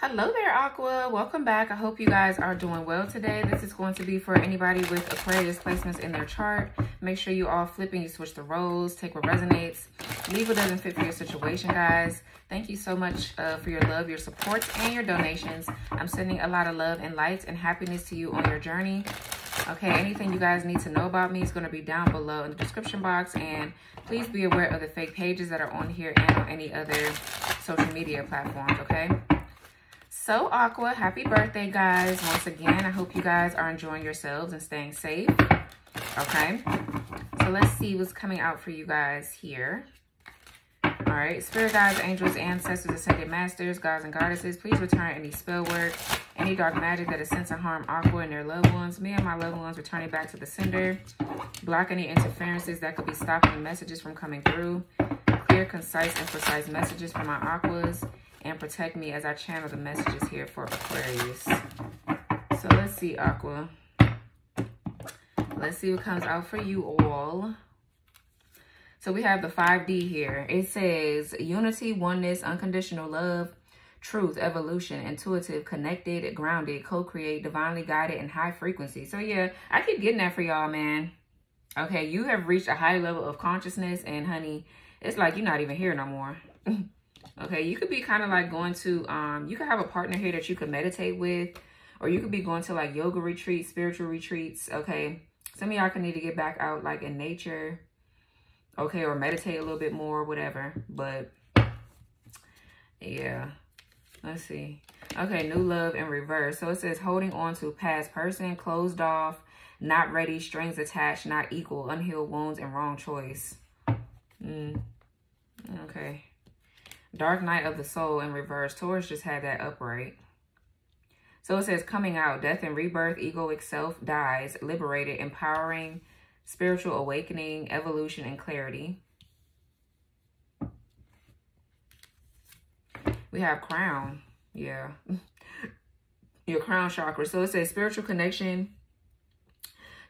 Hello there, Aqua. Welcome back. I hope you guys are doing well today. This is going to be for anybody with Aquarius placements in their chart. Make sure you all flip and you switch the roles. Take what resonates. Leave what doesn't fit for your situation, guys. Thank you so much uh, for your love, your support, and your donations. I'm sending a lot of love and light and happiness to you on your journey. Okay, anything you guys need to know about me is going to be down below in the description box. And please be aware of the fake pages that are on here and on any other social media platforms, okay? So Aqua, happy birthday, guys. Once again, I hope you guys are enjoying yourselves and staying safe. Okay, so let's see what's coming out for you guys here. All right, spirit guides, angels, ancestors, ascended masters, gods and goddesses, please return any spell work, any dark magic that is sent to harm Aqua and their loved ones. Me and my loved ones returning back to the sender. Block any interferences that could be stopping messages from coming through. Clear, concise, and precise messages from my Aquas and protect me as I channel the messages here for Aquarius. So let's see, Aqua. Let's see what comes out for you all. So we have the 5D here. It says unity, oneness, unconditional love, truth, evolution, intuitive, connected, grounded, co-create, divinely guided, and high frequency. So yeah, I keep getting that for y'all, man. Okay, you have reached a high level of consciousness and honey, it's like you're not even here no more. Okay, you could be kind of like going to, um, you could have a partner here that you could meditate with, or you could be going to like yoga retreats, spiritual retreats. Okay, some of y'all can need to get back out like in nature. Okay, or meditate a little bit more, whatever. But yeah, let's see. Okay, new love in reverse. So it says holding on to past person, closed off, not ready, strings attached, not equal, unhealed wounds, and wrong choice. Mm. Okay. Dark Night of the Soul in reverse. Taurus just had that upright. So it says coming out, death and rebirth, egoic self dies, liberated, empowering, spiritual awakening, evolution, and clarity. We have crown. Yeah. Your crown chakra. So it says spiritual connection,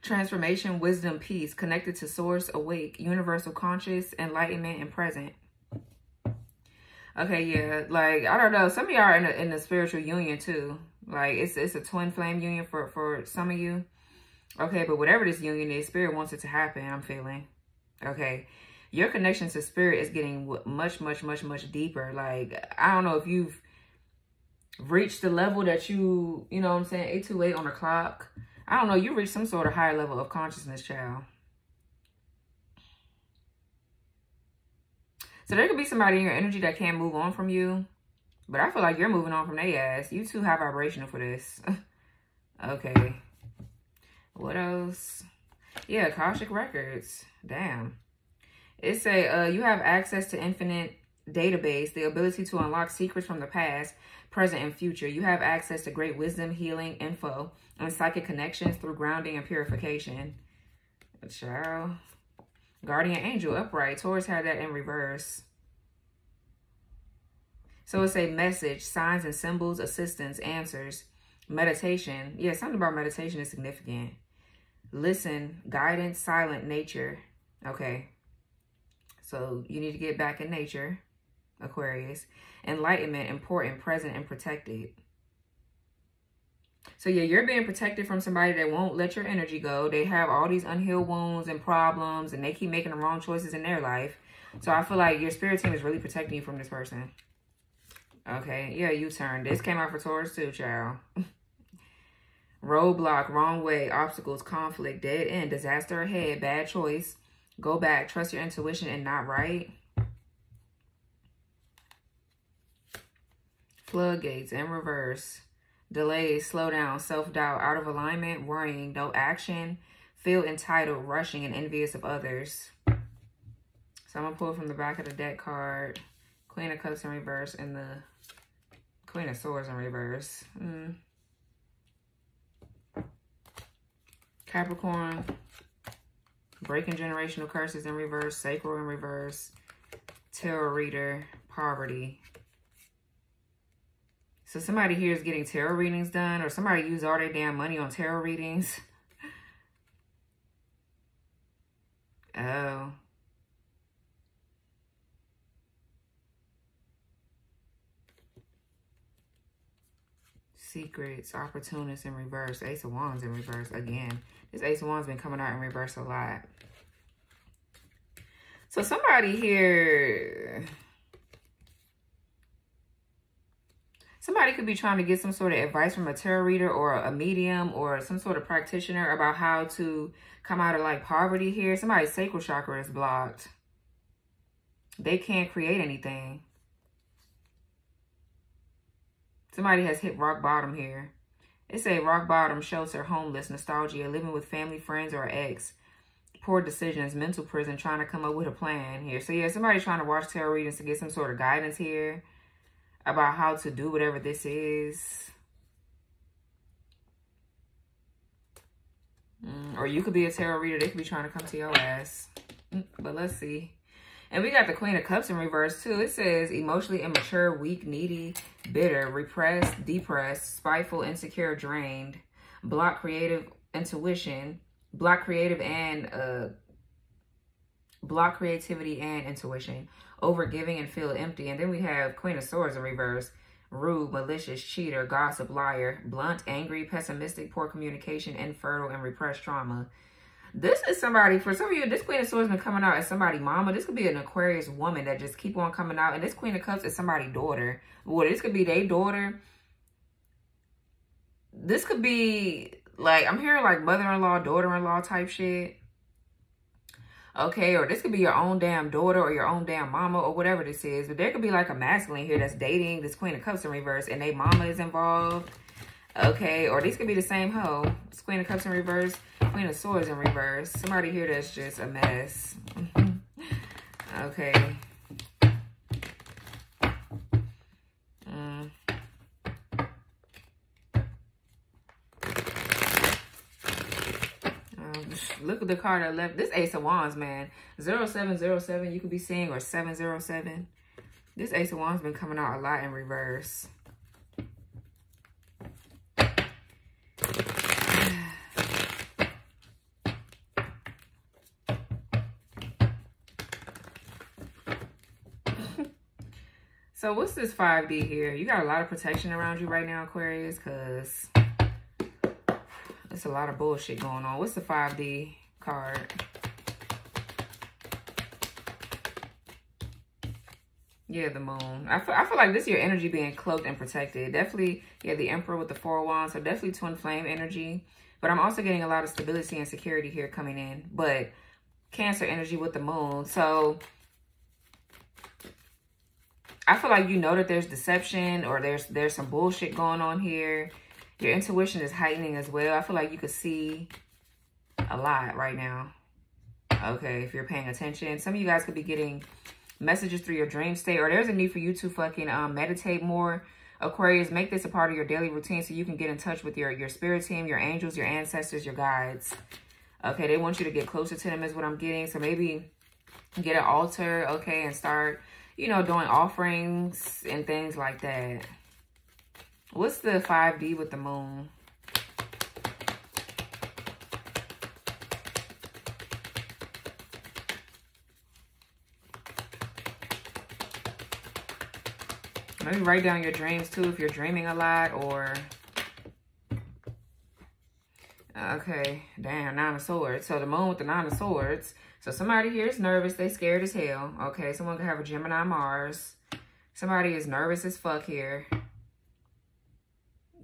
transformation, wisdom, peace, connected to source, awake, universal conscious, enlightenment, and present. Okay, yeah. Like, I don't know. Some of y'all are in a, in a spiritual union too. Like, it's it's a twin flame union for, for some of you. Okay, but whatever this union is, spirit wants it to happen, I'm feeling. Okay. Your connection to spirit is getting much, much, much, much deeper. Like, I don't know if you've reached the level that you, you know what I'm saying, 828 on the clock. I don't know. You reach some sort of higher level of consciousness, child. So there could be somebody in your energy that can't move on from you. But I feel like you're moving on from their ass. You too high vibrational for this. okay. What else? Yeah, Akashic Records. Damn. It say uh, you have access to infinite database, the ability to unlock secrets from the past, present, and future. You have access to great wisdom, healing, info, and psychic connections through grounding and purification. Child. Guardian Angel upright. Taurus had that in reverse. So it's a message, signs and symbols, assistance, answers, meditation. Yeah, something about meditation is significant. Listen, guidance, silent, nature. Okay. So you need to get back in nature, Aquarius. Enlightenment, important, present, and protected. So yeah, you're being protected from somebody that won't let your energy go. They have all these unhealed wounds and problems and they keep making the wrong choices in their life. So I feel like your spirit team is really protecting you from this person. Okay, yeah, you turn. This came out for Taurus too, child. Roadblock, wrong way, obstacles, conflict, dead end, disaster ahead, bad choice. Go back, trust your intuition and not right. Floodgates in reverse delays, slow down, self-doubt, out of alignment, worrying, no action, feel entitled, rushing, and envious of others. So I'm going to pull from the back of the deck card, Queen of Cups in reverse and the Queen of Swords in reverse. Mm. Capricorn, breaking generational curses in reverse, sacral in reverse, tarot reader, poverty, so somebody here is getting tarot readings done or somebody used all their damn money on tarot readings. Oh. Secrets, opportunists in reverse. Ace of Wands in reverse again. This Ace of Wands been coming out in reverse a lot. So somebody here... Somebody could be trying to get some sort of advice from a tarot reader or a medium or some sort of practitioner about how to come out of like poverty here. Somebody's sacral chakra is blocked. They can't create anything. Somebody has hit rock bottom here. It say rock bottom, shelter, homeless, nostalgia, living with family, friends, or ex. Poor decisions, mental prison, trying to come up with a plan here. So yeah, somebody's trying to watch tarot readings to get some sort of guidance here about how to do whatever this is. Mm, or you could be a tarot reader. They could be trying to come to your ass. Mm, but let's see. And we got the Queen of Cups in reverse too. It says emotionally immature, weak, needy, bitter, repressed, depressed, spiteful, insecure, drained, block creative intuition, block creative and uh block creativity and intuition, over giving and feel empty. And then we have Queen of Swords in reverse, rude, malicious, cheater, gossip, liar, blunt, angry, pessimistic, poor communication, infertile, and repressed trauma. This is somebody, for some of you, this Queen of Swords been coming out as somebody mama. This could be an Aquarius woman that just keep on coming out. And this Queen of Cups is somebody daughter. Well, this could be their daughter. This could be, like, I'm hearing like mother-in-law, daughter-in-law type shit. Okay, or this could be your own damn daughter or your own damn mama or whatever this is. But there could be like a masculine here that's dating this Queen of Cups in reverse and they mama is involved. Okay, or these could be the same hoe. This Queen of Cups in reverse Queen of Swords in reverse. Somebody here that's just a mess. okay. Mm. Um, look at the card I left. This Ace of Wands, man. 0707 you could be seeing, or 707. This Ace of Wands been coming out a lot in reverse. So what's this 5D here? You got a lot of protection around you right now, Aquarius, because it's a lot of bullshit going on. What's the 5D card? Yeah, the moon. I feel, I feel like this is your energy being cloaked and protected. Definitely, yeah, the Emperor with the Four Wands. So definitely twin flame energy. But I'm also getting a lot of stability and security here coming in. But Cancer energy with the moon. So I feel like you know that there's deception or there's there's some bullshit going on here. Your intuition is heightening as well. I feel like you could see a lot right now. Okay, if you're paying attention. Some of you guys could be getting messages through your dream state or there's a need for you to fucking um, meditate more. Aquarius, make this a part of your daily routine so you can get in touch with your, your spirit team, your angels, your ancestors, your guides. Okay, they want you to get closer to them is what I'm getting. So maybe get an altar, okay, and start you know, doing offerings and things like that. What's the 5D with the moon? Maybe write down your dreams too if you're dreaming a lot or... Okay, damn, Nine of Swords. So the moon with the Nine of Swords so somebody here is nervous. They scared as hell. Okay, someone could have a Gemini Mars. Somebody is nervous as fuck here.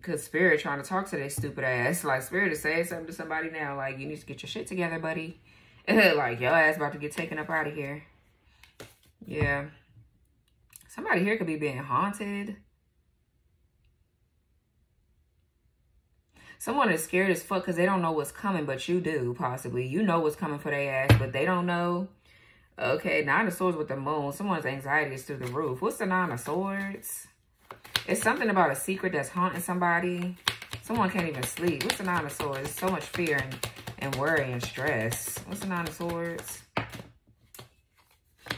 Because Spirit trying to talk to their stupid ass. Like, Spirit is saying something to somebody now. Like, you need to get your shit together, buddy. like, your ass about to get taken up out of here. Yeah. Somebody here could be being haunted. Someone is scared as fuck because they don't know what's coming, but you do, possibly. You know what's coming for their ass, but they don't know. Okay, Nine of Swords with the moon. Someone's anxiety is through the roof. What's the Nine of Swords? It's something about a secret that's haunting somebody. Someone can't even sleep. What's the Nine of Swords? so much fear and, and worry and stress. What's the Nine of Swords?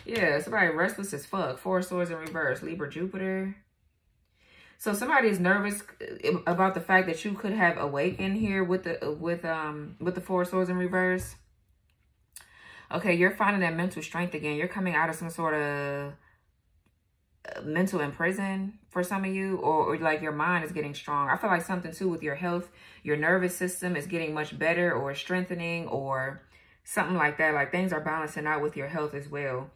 Yeah, somebody restless as fuck. Four Swords in reverse. Libra, Jupiter. So somebody is nervous uh, about the fact that you could have awakened here with the with um with the four swords in reverse. Okay, you're finding that mental strength again. You're coming out of some sort of mental in prison for some of you or, or, like your mind is getting strong. I feel like something too with your health, your nervous system is getting much better or strengthening or something like that. Like things are balancing out with your health as well.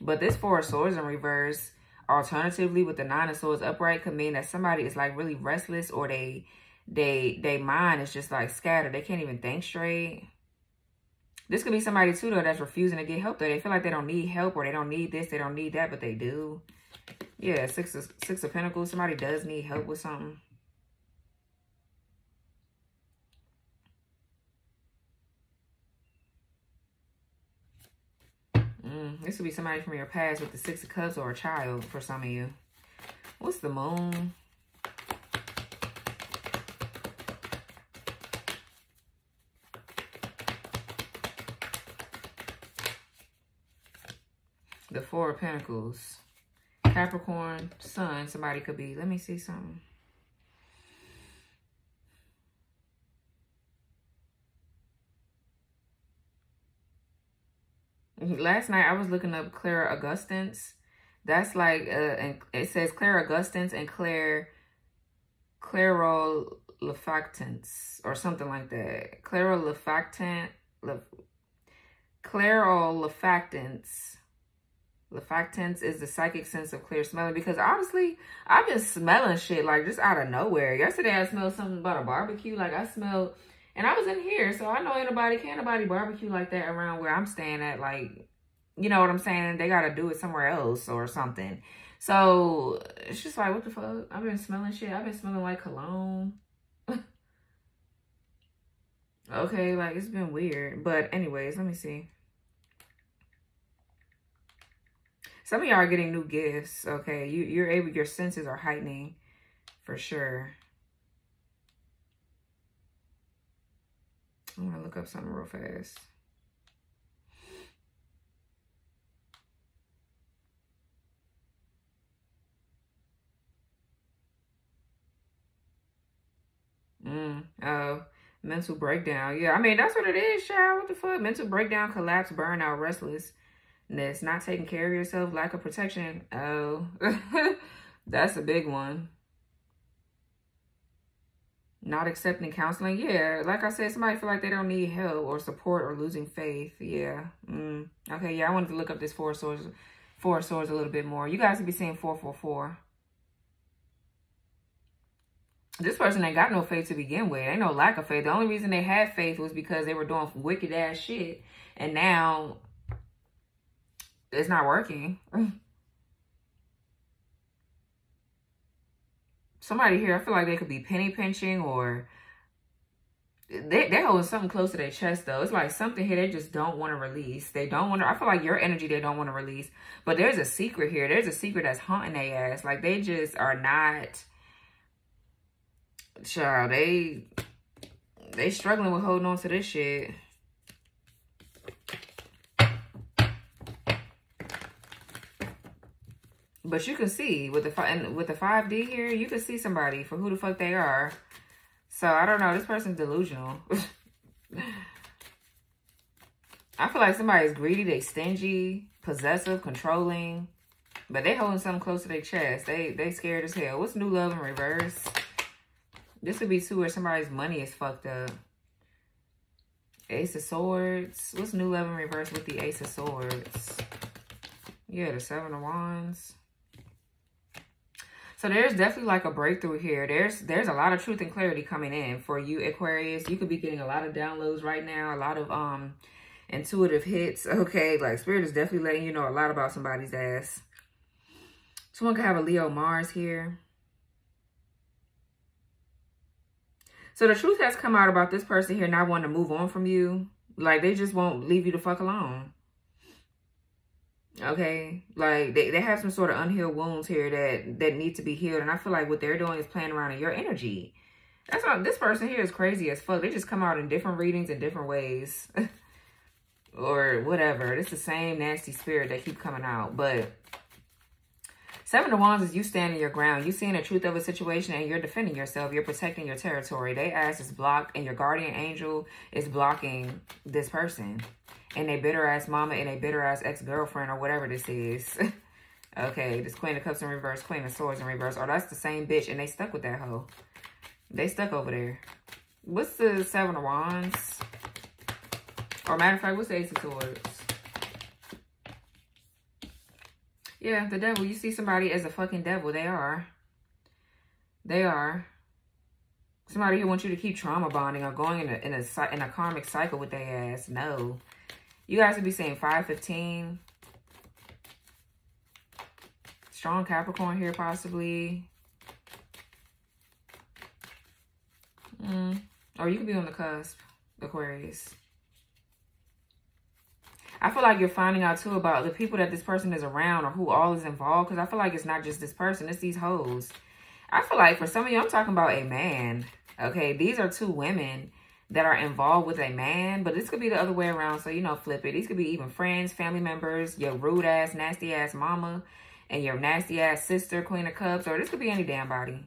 But this Four of Swords in reverse, alternatively with the Nine of Swords upright could mean that somebody is like really restless or they, they, they mind is just like scattered. They can't even think straight. This could be somebody too though that's refusing to get help though. They feel like they don't need help or they don't need this, they don't need that, but they do. Yeah, six of, six of pentacles. Somebody does need help with something. Mm, this could be somebody from your past with the six of cups or a child for some of you. What's the moon? The Four of Pentacles. Capricorn, Sun, somebody could be. Let me see something. Last night I was looking up Claire Augustins. That's like, uh, and it says Claire Augustins and Claire, Clairo Lefactants or something like that. Clairo Lefactant, Le, Clairo Lefactants Lefactance is the psychic sense of clear smelling because honestly, I've been smelling shit like just out of nowhere. Yesterday I smelled something about a barbecue. Like I smelled, and I was in here, so I know anybody, can't nobody barbecue like that around where I'm staying at. Like, you know what I'm saying? They got to do it somewhere else or something. So it's just like, what the fuck? I've been smelling shit. I've been smelling like cologne. okay, like it's been weird. But anyways, let me see. Some of y'all are getting new gifts, okay? You, you're able, your senses are heightening for sure. I'm going to look up something real fast. Mm, oh, mental breakdown. Yeah, I mean, that's what it is, child. What the fuck? Mental breakdown, collapse, burnout, restless that's not taking care of yourself, lack of protection. Oh, that's a big one. Not accepting counseling. Yeah, like I said, somebody feel like they don't need help or support or losing faith. Yeah. Mm. Okay, yeah, I wanted to look up this four swords, four swords a little bit more. You guys could be seeing 444. This person ain't got no faith to begin with. Ain't no lack of faith. The only reason they had faith was because they were doing wicked ass shit. And now it's not working. Somebody here, I feel like they could be penny pinching or they, they're holding something close to their chest though. It's like something here they just don't want to release. They don't want to, I feel like your energy they don't want to release. But there's a secret here. There's a secret that's haunting their ass. Like they just are not, child, they, they struggling with holding on to this shit. But you can see with the and with the 5D here, you can see somebody for who the fuck they are. So I don't know. This person's delusional. I feel like somebody's greedy, they stingy, possessive, controlling. But they holding something close to their chest. They they scared as hell. What's new love in reverse? This would be two where somebody's money is fucked up. Ace of Swords. What's new love in reverse with the Ace of Swords? Yeah, the Seven of Wands. So there's definitely like a breakthrough here. There's there's a lot of truth and clarity coming in for you, Aquarius. You could be getting a lot of downloads right now, a lot of um intuitive hits. Okay, like Spirit is definitely letting you know a lot about somebody's ass. Someone could have a Leo Mars here. So the truth has come out about this person here not wanting to move on from you. Like they just won't leave you the fuck alone. Okay, like they, they have some sort of unhealed wounds here that that need to be healed, and I feel like what they're doing is playing around in your energy. That's why this person here is crazy as fuck. They just come out in different readings in different ways, or whatever. It's the same nasty spirit that keep coming out, but. Seven of Wands is you standing your ground. You seeing the truth of a situation and you're defending yourself. You're protecting your territory. They ass is blocked and your guardian angel is blocking this person and a bitter ass mama and a bitter ass ex-girlfriend or whatever this is. Okay, this Queen of Cups in reverse, Queen of Swords in reverse. Oh, that's the same bitch, and they stuck with that hoe. They stuck over there. What's the Seven of Wands? Or matter of fact, what's the Ace of Swords? Yeah, the devil. You see somebody as a fucking devil. They are. They are. Somebody who wants you to keep trauma bonding or going in a, in a, in a karmic cycle with their ass. No. You guys would be saying 515. Strong Capricorn here, possibly. Mm. Or you could be on the cusp, Aquarius. I feel like you're finding out too about the people that this person is around or who all is involved. Because I feel like it's not just this person, it's these hoes. I feel like for some of you, I'm talking about a man. Okay, these are two women that are involved with a man, but this could be the other way around. So, you know, flip it. These could be even friends, family members, your rude ass, nasty ass mama, and your nasty ass sister, Queen of Cups, or this could be any damn body.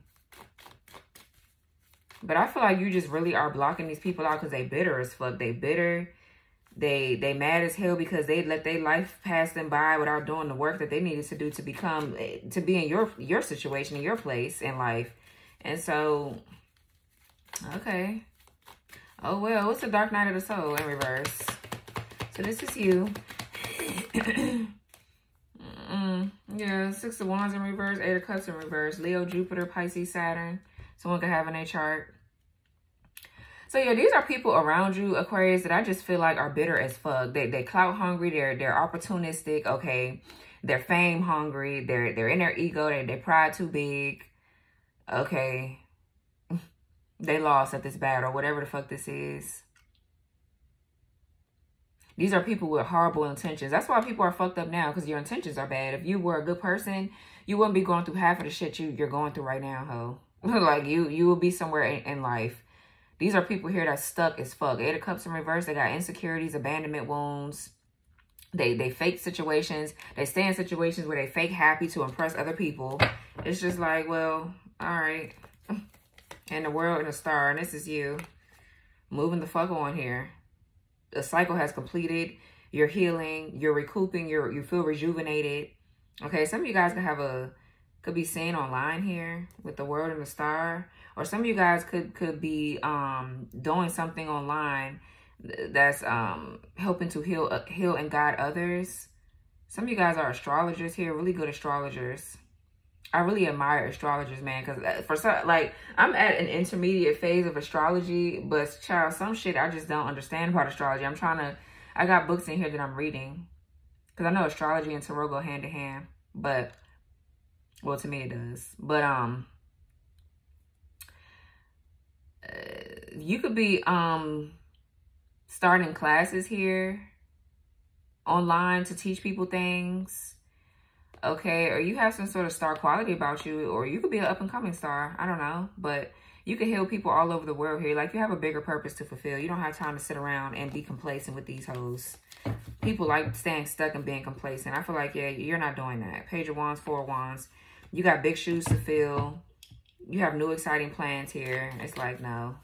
But I feel like you just really are blocking these people out because they bitter as fuck. They bitter. They they mad as hell because they let their life pass them by without doing the work that they needed to do to become eh, to be in your your situation in your place in life. And so okay. Oh well, what's the dark night of the soul in reverse? So this is you. mm, yeah, six of wands in reverse, eight of cups in reverse, Leo, Jupiter, Pisces, Saturn. Someone could have in a chart. So yeah, these are people around you, Aquarius, that I just feel like are bitter as fuck. They they clout hungry. They're they're opportunistic. Okay, they're fame hungry. They're they're in their ego. They they pride too big. Okay, they lost at this battle, whatever the fuck this is. These are people with horrible intentions. That's why people are fucked up now because your intentions are bad. If you were a good person, you wouldn't be going through half of the shit you, you're going through right now, ho. like you you will be somewhere in, in life these are people here that's stuck as fuck. Eight of Cups in reverse. They got insecurities, abandonment wounds. They they fake situations. They stay in situations where they fake happy to impress other people. It's just like, well, all right. And the world and the star. And this is you. Moving the fuck on here. The cycle has completed. You're healing. You're recouping. You're you feel rejuvenated. Okay, some of you guys could have a could be seen online here with the world and the star or some of you guys could could be um doing something online that's um helping to heal uh, heal and guide others some of you guys are astrologers here really good astrologers i really admire astrologers man because uh, for some like i'm at an intermediate phase of astrology but child some shit i just don't understand about astrology. I'm trying to i got books in here that i'm reading because i know astrology and tarot go hand in hand but well to me it does. But um you could be um starting classes here online to teach people things okay or you have some sort of star quality about you or you could be an up-and-coming star. I don't know. But you can heal people all over the world here. Like you have a bigger purpose to fulfill. You don't have time to sit around and be complacent with these hoes. People like staying stuck and being complacent. I feel like yeah you're not doing that. Page of wands four of wands. You got big shoes to fill. You have new exciting plans here. It's like no.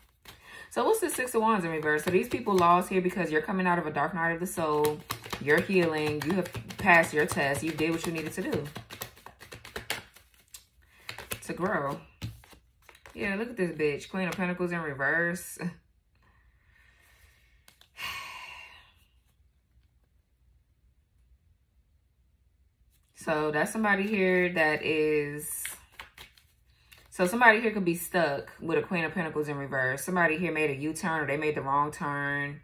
So what's the Six of Wands in reverse? So these people lost here because you're coming out of a dark night of the soul. You're healing. You have passed your test. You did what you needed to do. To grow. Yeah, look at this bitch. Queen of Pentacles in reverse. So that's somebody here that is so somebody here could be stuck with a Queen of Pentacles in reverse. Somebody here made a U-turn or they made the wrong turn.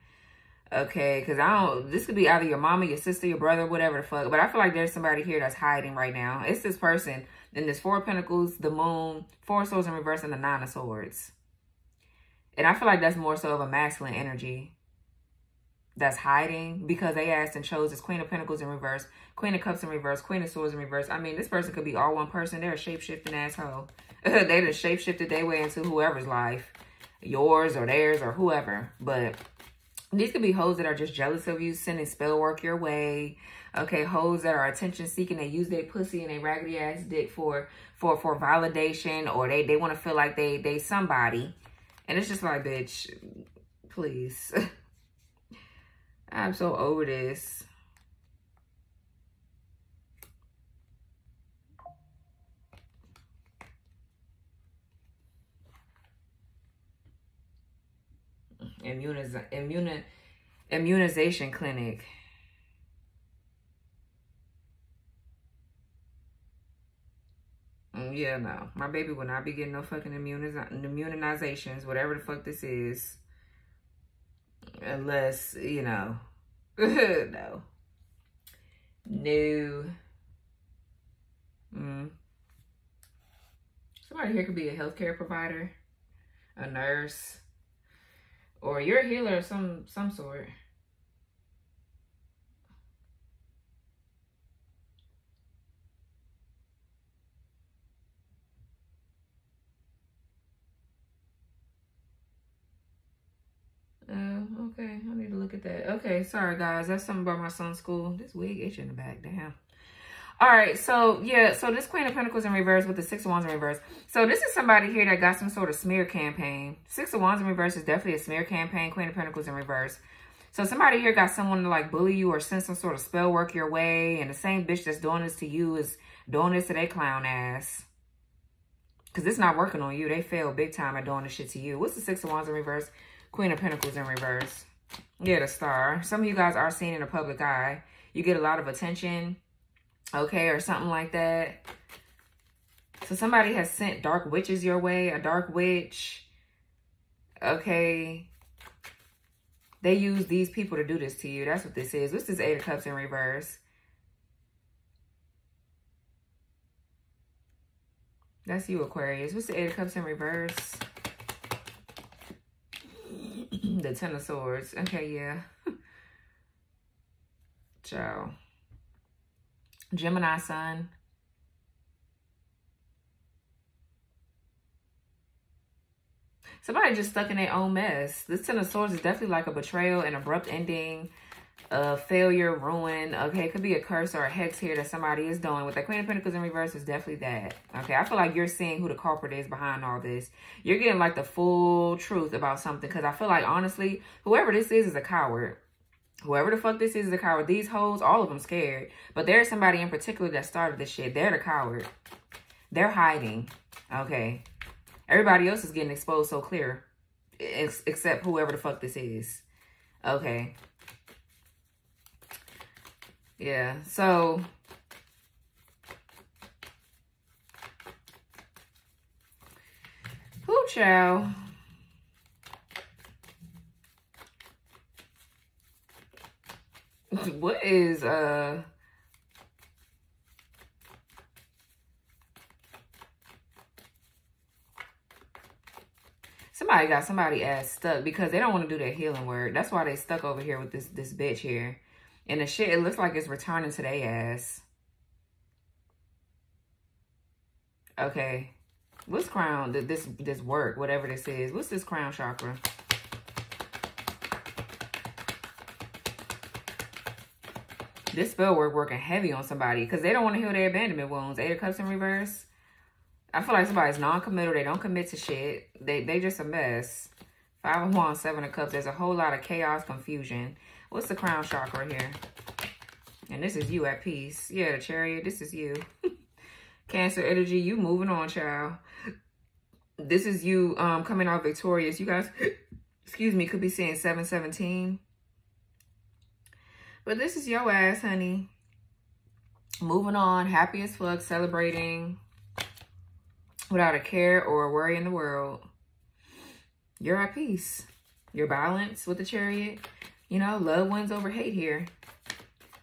Okay, because I don't, this could be either your mama, your sister, your brother, whatever the fuck. But I feel like there's somebody here that's hiding right now. It's this person. And there's Four of Pentacles, the Moon, Four Swords in reverse, and the Nine of Swords. And I feel like that's more so of a masculine energy that's hiding because they asked and chose this Queen of Pentacles in reverse, Queen of Cups in reverse, Queen of Swords in reverse. I mean, this person could be all one person. They're a shape-shifting asshole. they just shape-shifted their way into whoever's life. Yours or theirs or whoever. But these could be hoes that are just jealous of you, sending spell work your way. Okay, hoes that are attention seeking. They use their pussy and a raggedy ass dick for for for validation or they, they want to feel like they they somebody. And it's just like, bitch, please. I'm so over this. Immuniz immuni immunization clinic. Mm, yeah, no. My baby will not be getting no fucking immuniz immunizations, whatever the fuck this is. Unless, you know. no. No. Mm. Somebody here could be a healthcare provider, a nurse, or you're a healer of some some sort. Oh, okay. I need to look at that. Okay, sorry guys. That's something about my son's school. This wig itching in the back. Damn. All right, so yeah, so this Queen of Pentacles in reverse with the Six of Wands in reverse. So this is somebody here that got some sort of smear campaign. Six of Wands in reverse is definitely a smear campaign. Queen of Pentacles in reverse. So somebody here got someone to like bully you or send some sort of spell work your way. And the same bitch that's doing this to you is doing this to their clown ass. Because it's not working on you. They fail big time at doing this shit to you. What's the Six of Wands in reverse? Queen of Pentacles in reverse. Yeah, the star. Some of you guys are seen in the public eye. You get a lot of attention okay, or something like that. So somebody has sent dark witches your way, a dark witch, okay. They use these people to do this to you. That's what this is. This Eight of Cups in reverse? That's you, Aquarius. What's the Eight of Cups in reverse? the Ten of Swords. Okay, yeah. Ciao. Gemini sun. Somebody just stuck in their own mess. This Ten of Swords is definitely like a betrayal, an abrupt ending, a failure, ruin. Okay, it could be a curse or a hex here that somebody is doing. With the Queen of Pentacles in reverse, is definitely that. Okay, I feel like you're seeing who the culprit is behind all this. You're getting like the full truth about something because I feel like, honestly, whoever this is is a coward. Whoever the fuck this is, is a coward. These hoes, all of them scared. But there's somebody in particular that started this shit. They're the coward. They're hiding. Okay. Everybody else is getting exposed so clear. Ex except whoever the fuck this is. Okay. Yeah. So... Who, child? what is uh somebody got somebody ass stuck because they don't want to do their healing work. That's why they stuck over here with this this bitch here. And the shit, it looks like it's returning to their ass. Okay. What's crown? This this work, whatever this is. What's this crown chakra? This spell work working heavy on somebody because they don't want to heal their abandonment wounds. Eight of Cups in reverse. I feel like somebody's non-committal. They don't commit to shit. They they just a mess. Five of Wands, Seven of Cups. There's a whole lot of chaos, confusion. What's the crown chakra here? And this is you at peace. Yeah, the chariot. This is you. Cancer energy. You moving on, child. This is you um coming out victorious. You guys, excuse me, could be seeing 717. But this is your ass, honey. Moving on, happy as fuck, celebrating without a care or a worry in the world. You're at peace. You're balanced with the chariot. You know, love wins over hate here.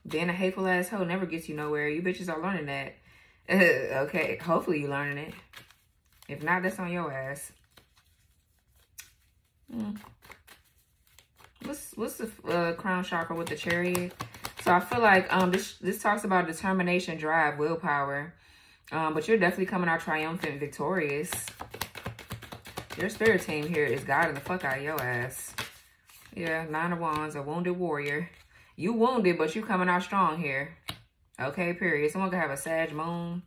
Being a hateful asshole never gets you nowhere. You bitches are learning that. okay, hopefully you're learning it. If not, that's on your ass. Mm. What's what's the uh, crown chakra with the chariot? So I feel like um this this talks about determination, drive, willpower. Um, but you're definitely coming out triumphant, victorious. Your spirit team here is guiding the fuck out of your ass. Yeah, nine of wands, a wounded warrior. You wounded, but you coming out strong here. Okay, period. Someone could have a Sag moon.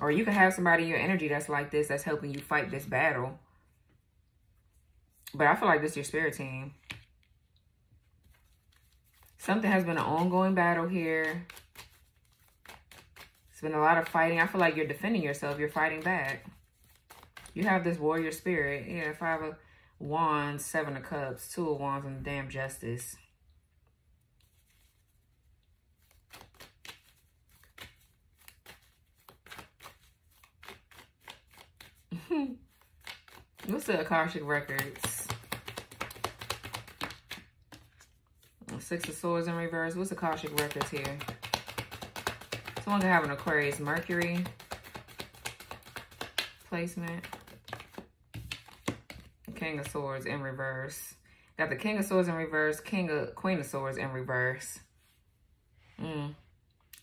Or you could have somebody in your energy that's like this, that's helping you fight this battle. But I feel like this is your spirit team. Something has been an ongoing battle here. It's been a lot of fighting. I feel like you're defending yourself. You're fighting back. You have this warrior spirit. Yeah, five of Wands, Seven of Cups, Two of Wands, and damn Justice. What's the Akashic Records? Six of Swords in reverse. What's the Akashic Records here? Someone can have an Aquarius Mercury placement. King of Swords in reverse. Got the King of Swords in reverse, King of Queen of Swords in reverse. Mm.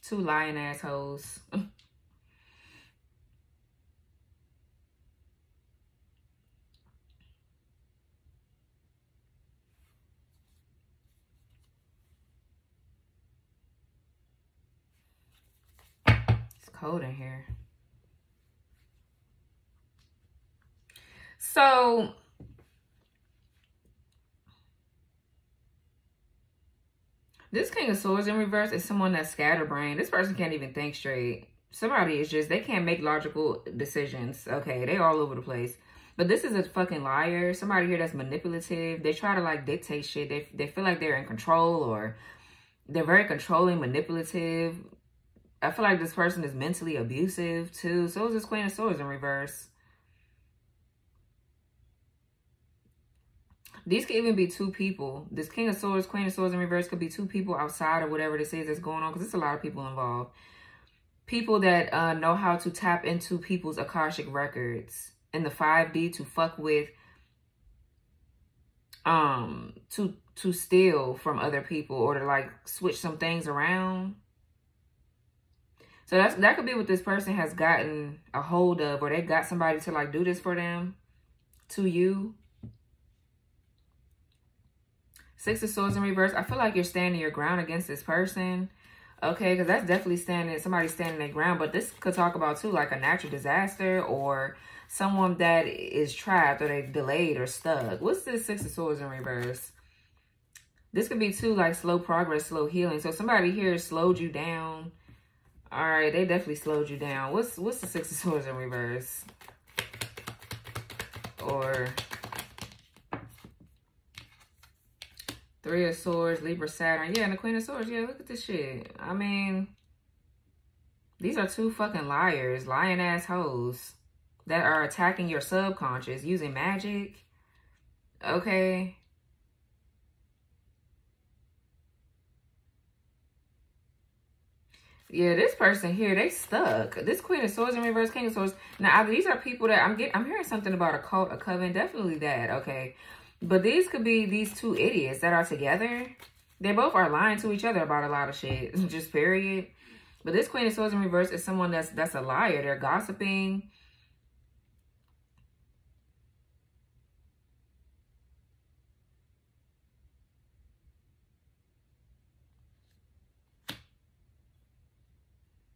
Two lion assholes. it's cold in here. So This King of Swords in reverse is someone that's scatterbrained. This person can't even think straight. Somebody is just, they can't make logical decisions. Okay, they all over the place. But this is a fucking liar. Somebody here that's manipulative. They try to like dictate shit. They, they feel like they're in control or they're very controlling, manipulative. I feel like this person is mentally abusive too. So is this Queen of Swords in reverse. These could even be two people. This King of Swords, Queen of Swords in reverse could be two people outside of whatever this is that's going on because there's a lot of people involved. People that uh, know how to tap into people's Akashic records in the 5D to fuck with, um, to, to steal from other people or to like switch some things around. So that's that could be what this person has gotten a hold of or they got somebody to like do this for them to you Six of Swords in reverse. I feel like you're standing your ground against this person. Okay, because that's definitely standing, somebody standing their ground. But this could talk about, too, like a natural disaster or someone that is trapped or they delayed or stuck. What's this Six of Swords in reverse? This could be, too, like slow progress, slow healing. So somebody here slowed you down. All right, they definitely slowed you down. What's what's the Six of Swords in reverse? Or Three of Swords, Libra, Saturn. Yeah, and the Queen of Swords. Yeah, look at this shit. I mean, these are two fucking liars, lying ass hoes that are attacking your subconscious using magic. Okay. Yeah, this person here, they stuck. This Queen of Swords in reverse, King of Swords. Now, these are people that I'm getting. I'm hearing something about a cult, a coven. Definitely that. Okay, but these could be these two idiots that are together. They both are lying to each other about a lot of shit. Just period. But this Queen of Swords in reverse is someone that's that's a liar. They're gossiping.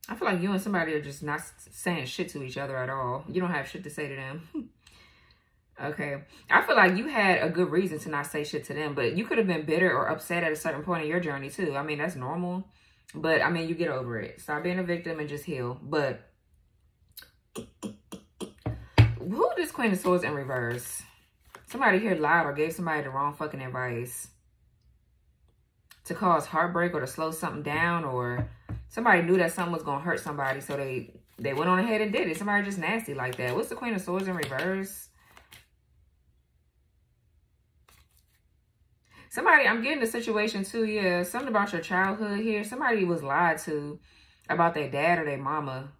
I feel like you and somebody are just not saying shit to each other at all. You don't have shit to say to them. Okay. I feel like you had a good reason to not say shit to them, but you could have been bitter or upset at a certain point in your journey too. I mean, that's normal. But I mean, you get over it. Stop being a victim and just heal. But who this Queen of Swords in reverse? Somebody here lied or gave somebody the wrong fucking advice to cause heartbreak or to slow something down or somebody knew that something was going to hurt somebody so they they went on ahead and did it. Somebody just nasty like that. What's the Queen of Swords in reverse? Somebody, I'm getting the situation too, yeah. Something about your childhood here. Somebody was lied to about their dad or their mama.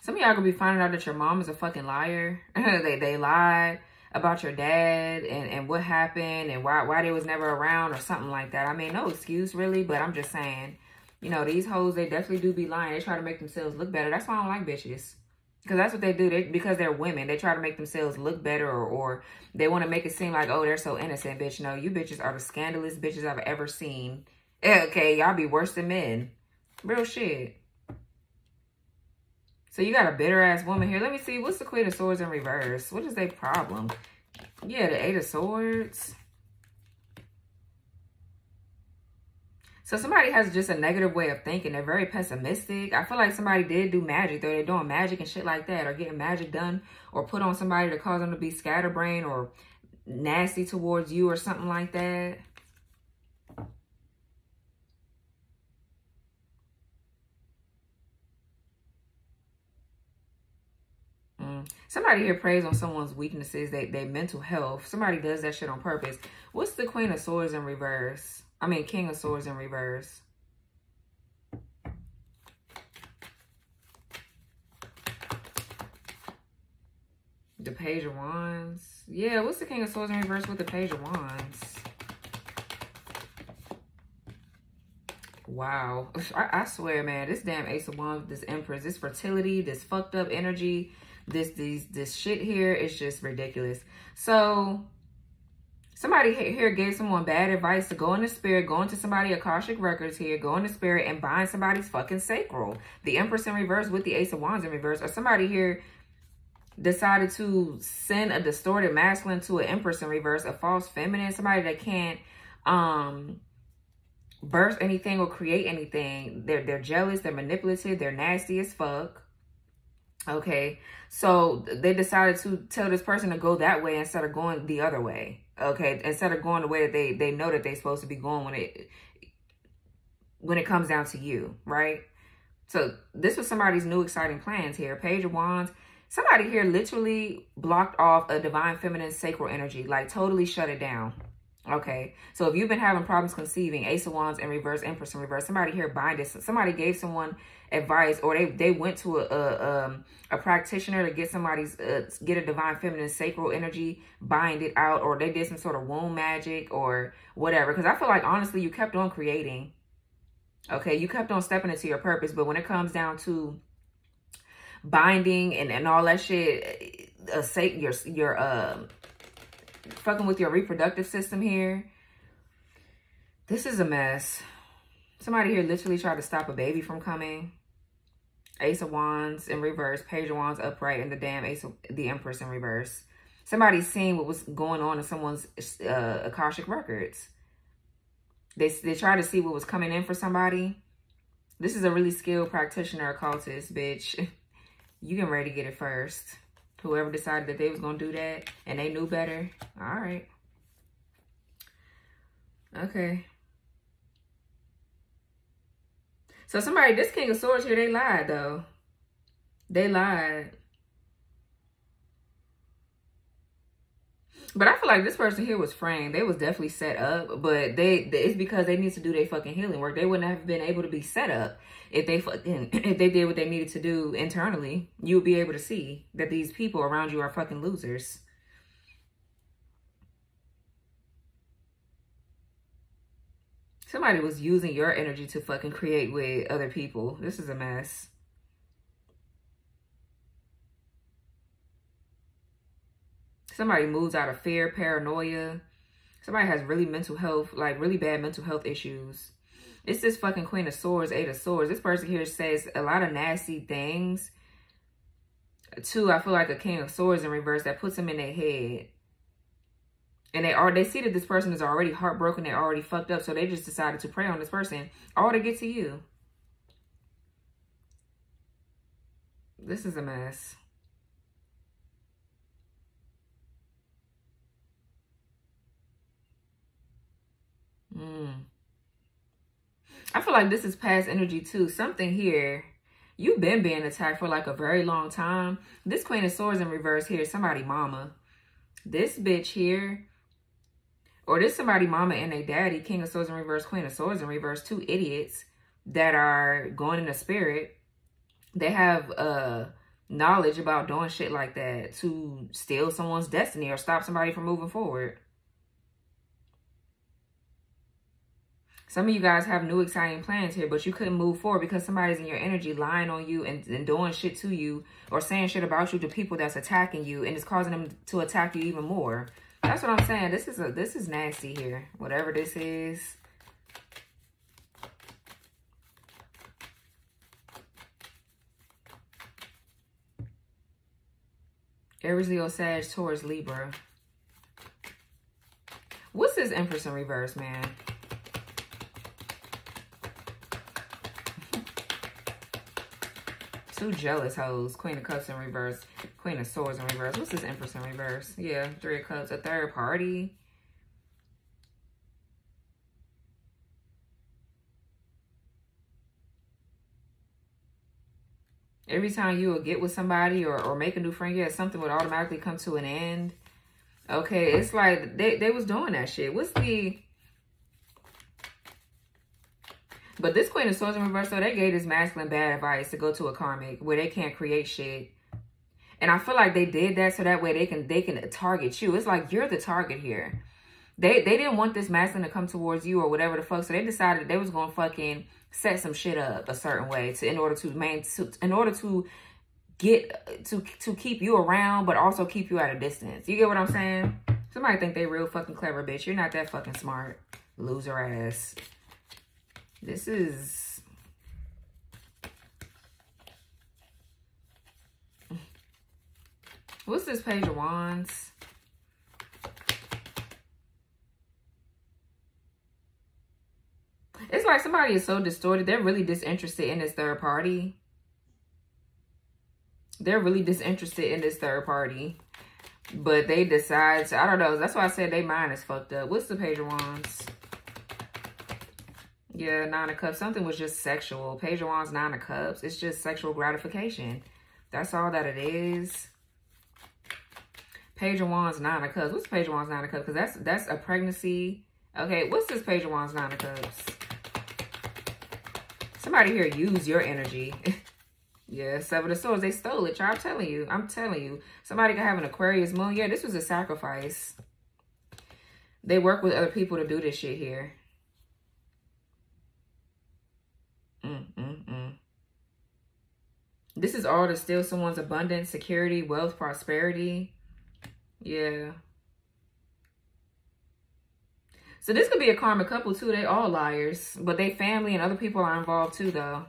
Some of y'all gonna be finding out that your mom is a fucking liar. they they lied about your dad and, and what happened and why why they was never around or something like that. I mean, no excuse really, but I'm just saying, you know, these hoes, they definitely do be lying. They try to make themselves look better. That's why I don't like bitches. Because that's what they do. They, because they're women. They try to make themselves look better or, or they want to make it seem like, oh, they're so innocent, bitch. No, you bitches are the scandalous bitches I've ever seen. Eh, okay, y'all be worse than men. Real shit. So you got a bitter ass woman here. Let me see. What's the Queen of Swords in reverse? What is their problem? Yeah, the Eight of Swords. So somebody has just a negative way of thinking. They're very pessimistic. I feel like somebody did do magic, though. They're doing magic and shit like that, or getting magic done, or put on somebody to cause them to be scatterbrained or nasty towards you or something like that. Somebody here preys on someone's weaknesses, they, they mental health. Somebody does that shit on purpose. What's the Queen of Swords in reverse? I mean, King of Swords in reverse. The Page of Wands. Yeah, what's the King of Swords in reverse with the Page of Wands? Wow. I, I, swear, man, this damn Ace of Wands, this Empress, this fertility, this fucked up energy, this, these, this shit here is just ridiculous. So, Somebody here gave someone bad advice to go in the spirit, go into somebody Akashic Records here, go in the spirit and bind somebody's fucking sacral. The Empress in reverse with the Ace of Wands in reverse. Or somebody here decided to send a distorted masculine to an Empress in reverse, a false feminine, somebody that can't um birth anything or create anything. They're they're jealous, they're manipulative, they're nasty as fuck. Okay. So they decided to tell this person to go that way instead of going the other way. Okay, instead of going the way that they they know that they're supposed to be going when it when it comes down to you, right? So this was somebody's new exciting plans here. Page of Wands. Somebody here literally blocked off a divine feminine sacral energy, like totally shut it down. Okay, so if you've been having problems conceiving, Ace of Wands in reverse, Empress in reverse, somebody here binded, somebody gave someone advice or they, they went to a, a, um, a practitioner to get somebody's, uh, get a divine feminine sacral energy, bind it out, or they did some sort of womb magic or whatever. Because I feel like, honestly, you kept on creating. Okay, you kept on stepping into your purpose. But when it comes down to binding and, and all that shit, uh, say, your, your, uh, fucking with your reproductive system here. This is a mess. Somebody here literally tried to stop a baby from coming. Ace of Wands in reverse. Page of Wands upright. And the damn Ace of the Empress in reverse. Somebody's seeing what was going on in someone's uh, Akashic records. They, they try to see what was coming in for somebody. This is a really skilled practitioner occultist, bitch. You getting ready to get it first. Whoever decided that they was going to do that and they knew better. All right. Okay. So somebody, this King of Swords here, they lied though. They lied. But I feel like this person here was framed. They was definitely set up, but they, it's because they need to do their fucking healing work. They wouldn't have been able to be set up if they fucking if they did what they needed to do internally. You would be able to see that these people around you are fucking losers. Somebody was using your energy to fucking create with other people. This is a mess. Somebody moves out of fear, paranoia. Somebody has really mental health, like really bad mental health issues. It's this fucking Queen of Swords, Eight of Swords. This person here says a lot of nasty things. Two, I feel like a King of Swords in reverse that puts them in their head. And they are they see that this person is already heartbroken, they're already fucked up, so they just decided to prey on this person, all to get to you. This is a mess. Mm. I feel like this is past energy too. Something here. You've been being attacked for like a very long time. This Queen of Swords in reverse here. Somebody mama. This bitch here. Or this somebody mama and a daddy. King of Swords in reverse. Queen of Swords in reverse. Two idiots that are going in the spirit. They have uh knowledge about doing shit like that to steal someone's destiny or stop somebody from moving forward. Some of you guys have new exciting plans here, but you couldn't move forward because somebody's in your energy lying on you and, and doing shit to you or saying shit about you to people that's attacking you and it's causing them to attack you even more. That's what I'm saying. This is a this is nasty here. Whatever this is. Aries, Leo, Sag, Taurus, Libra. What's this Empress in reverse, man? Two jealous hoes. Queen of Cups in reverse. Queen of Swords in reverse. What's this Empress in reverse? Yeah, Three of Cups. A third party. Every time you will get with somebody or, or make a new friend, yeah, something would automatically come to an end. Okay, it's like they, they was doing that shit. What's the... But this Queen of Swords in reverse, so they gave this masculine bad advice to go to a karmic where they can't create shit. And I feel like they did that so that way they can they can target you. It's like you're the target here. They they didn't want this masculine to come towards you or whatever the fuck. So they decided they was gonna fucking set some shit up a certain way to in order to main to, in order to get to to keep you around but also keep you at a distance. You get what I'm saying? Somebody think they real fucking clever, bitch. You're not that fucking smart. Loser ass. This is What's this page of wands? It's like somebody is so distorted. They're really disinterested in this third party. They're really disinterested in this third party. But they decide to, I don't know. That's why I said they mind is fucked up. What's the page of wands? Yeah, nine of cups. Something was just sexual. Page of wands, nine of cups. It's just sexual gratification. That's all that it is. Page of wands, nine of cups. What's page of wands, nine of cups? Because that's that's a pregnancy. Okay, what's this page of wands, nine of cups? Somebody here use your energy. yeah, seven of swords. They stole it, y'all. I'm telling you. I'm telling you. Somebody could have an Aquarius moon. Yeah, this was a sacrifice. They work with other people to do this shit here. Mm, mm, mm. This is all to steal someone's abundance, security, wealth, prosperity. Yeah. So this could be a karma couple too. They all liars. But they family and other people are involved too though.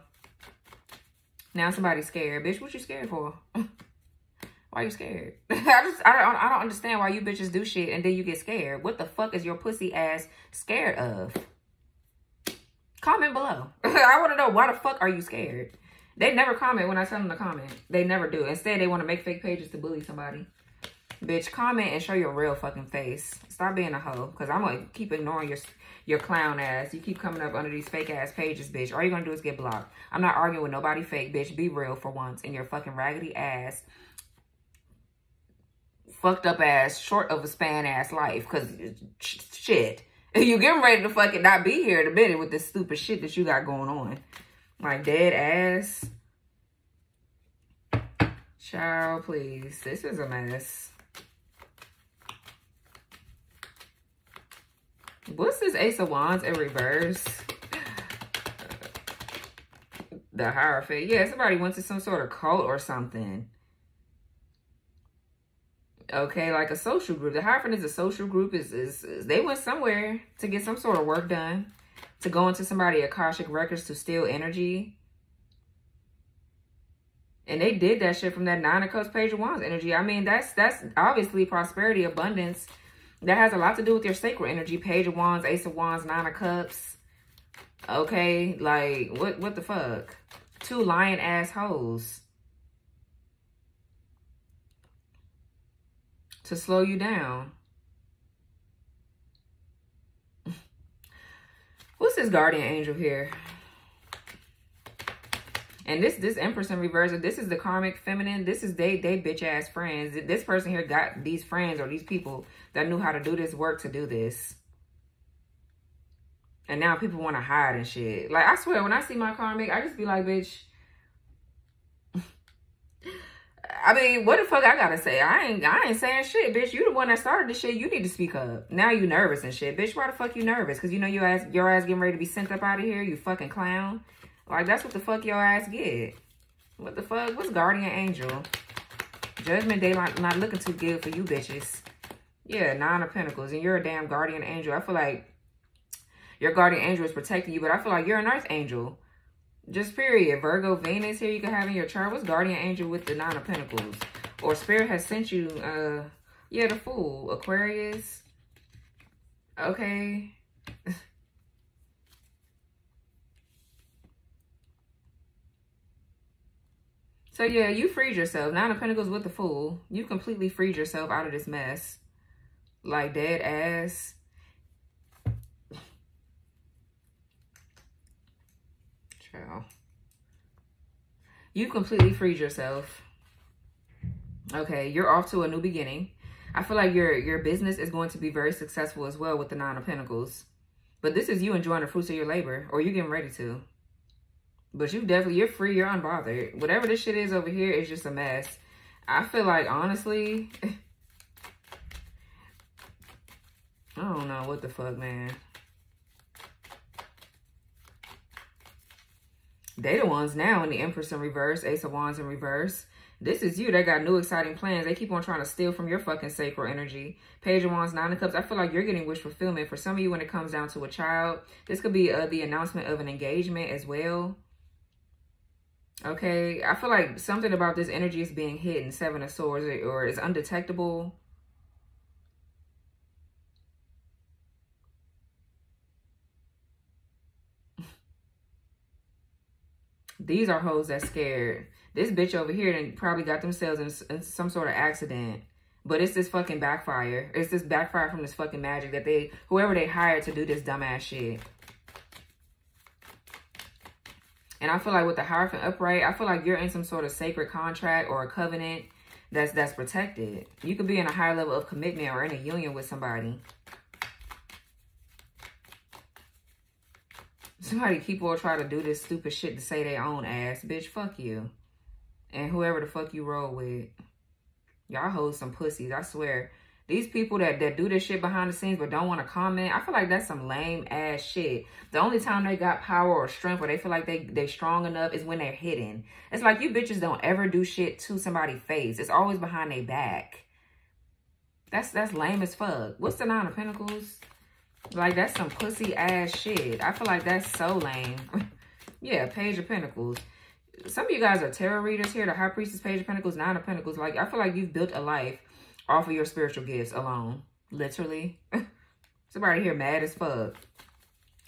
Now somebody's scared. Bitch, what you scared for? why you scared? I just I don't I don't understand why you bitches do shit and then you get scared. What the fuck is your pussy ass scared of? Comment below. I want to know why the fuck are you scared? They never comment when I tell them to comment. They never do. Instead, they want to make fake pages to bully somebody. Bitch, comment and show your real fucking face. Stop being a hoe. Because I'm going to keep ignoring your your clown ass. You keep coming up under these fake ass pages, bitch. All you're going to do is get blocked. I'm not arguing with nobody fake, bitch. Be real for once in your fucking raggedy ass. Fucked up ass, short of a span ass life. Because shit. You getting ready to fucking not be here in a minute with this stupid shit that you got going on. My dead ass. Child, please. This is a mess. What's this Ace of Wands in reverse? The Hierophant. Yeah, somebody went to some sort of cult or something. Okay, like a social group. The Hierophant is a social group. Is, is, is They went somewhere to get some sort of work done. To go into somebody Akashic Records to steal energy. And they did that shit from that Nine of Cups, Page of Wands energy. I mean, that's that's obviously prosperity, abundance, that has a lot to do with your sacral energy. Page of Wands, Ace of Wands, Nine of Cups. Okay, like, what, what the fuck? Two lion assholes. To slow you down. This guardian angel here? And this this Empress in reverse, this is the karmic feminine. This is they they bitch ass friends. This person here got these friends or these people that knew how to do this work to do this. And now people want to hide and shit. Like I swear, when I see my karmic, I just be like, bitch. I mean, what the fuck I gotta say? I ain't I ain't saying shit, bitch. You the one that started the shit. You need to speak up. Now you nervous and shit, bitch. Why the fuck you nervous? Cause you know your ass your ass getting ready to be sent up out of here. You fucking clown. Like, that's what the fuck your ass get. What the fuck? What's Guardian Angel? Judgment Day like not looking too good for you bitches. Yeah, Nine of Pentacles. And you're a damn Guardian Angel. I feel like your Guardian Angel is protecting you. But I feel like you're an Earth Angel. Just period. Virgo, Venus here you can have in your chart. What's Guardian Angel with the Nine of Pentacles? Or Spirit has sent you, uh, yeah, the Fool. Aquarius. Okay. So yeah, you freed yourself. Nine of Pentacles with the Fool. You completely freed yourself out of this mess. Like dead ass. Child. You completely freed yourself. Okay, you're off to a new beginning. I feel like your your business is going to be very successful as well with the Nine of Pentacles. But this is you enjoying the fruits of your labor, or you getting ready to. But you definitely, you're free, you're unbothered. Whatever this shit is over here is just a mess. I feel like, honestly, I don't know what the fuck, man. They the ones now in the Empress in reverse, Ace of Wands in reverse. This is you. They got new exciting plans. They keep on trying to steal from your fucking sacral energy. Page of Wands, Nine of Cups. I feel like you're getting wish fulfillment. For some of you, when it comes down to a child, this could be uh, the announcement of an engagement as well. Okay, I feel like something about this energy is being hidden, Seven of Swords, or is undetectable. These are hoes that scared. This bitch over here then probably got themselves in, in some sort of accident. But it's this fucking backfire. It's this backfire from this fucking magic that they, whoever they hired to do this dumbass shit. And I feel like with the Hierophant upright, I feel like you're in some sort of sacred contract or a covenant that's that's protected. You could be in a higher level of commitment or in a union with somebody. Somebody keep on trying to do this stupid shit to say they own ass. Bitch, fuck you. And whoever the fuck you roll with. Y'all hold some pussies, I swear. These people that, that do this shit behind the scenes but don't want to comment, I feel like that's some lame ass shit. The only time they got power or strength or they feel like they, they strong enough is when they're hidden. It's like you bitches don't ever do shit to somebody's face. It's always behind their back. That's that's lame as fuck. What's the Nine of Pentacles? Like, that's some pussy ass shit. I feel like that's so lame. yeah, Page of Pentacles. Some of you guys are tarot readers here. The High Priestess, Page of Pentacles, Nine of Pentacles. Like, I feel like you've built a life off of your spiritual gifts alone. Literally. Somebody here mad as fuck.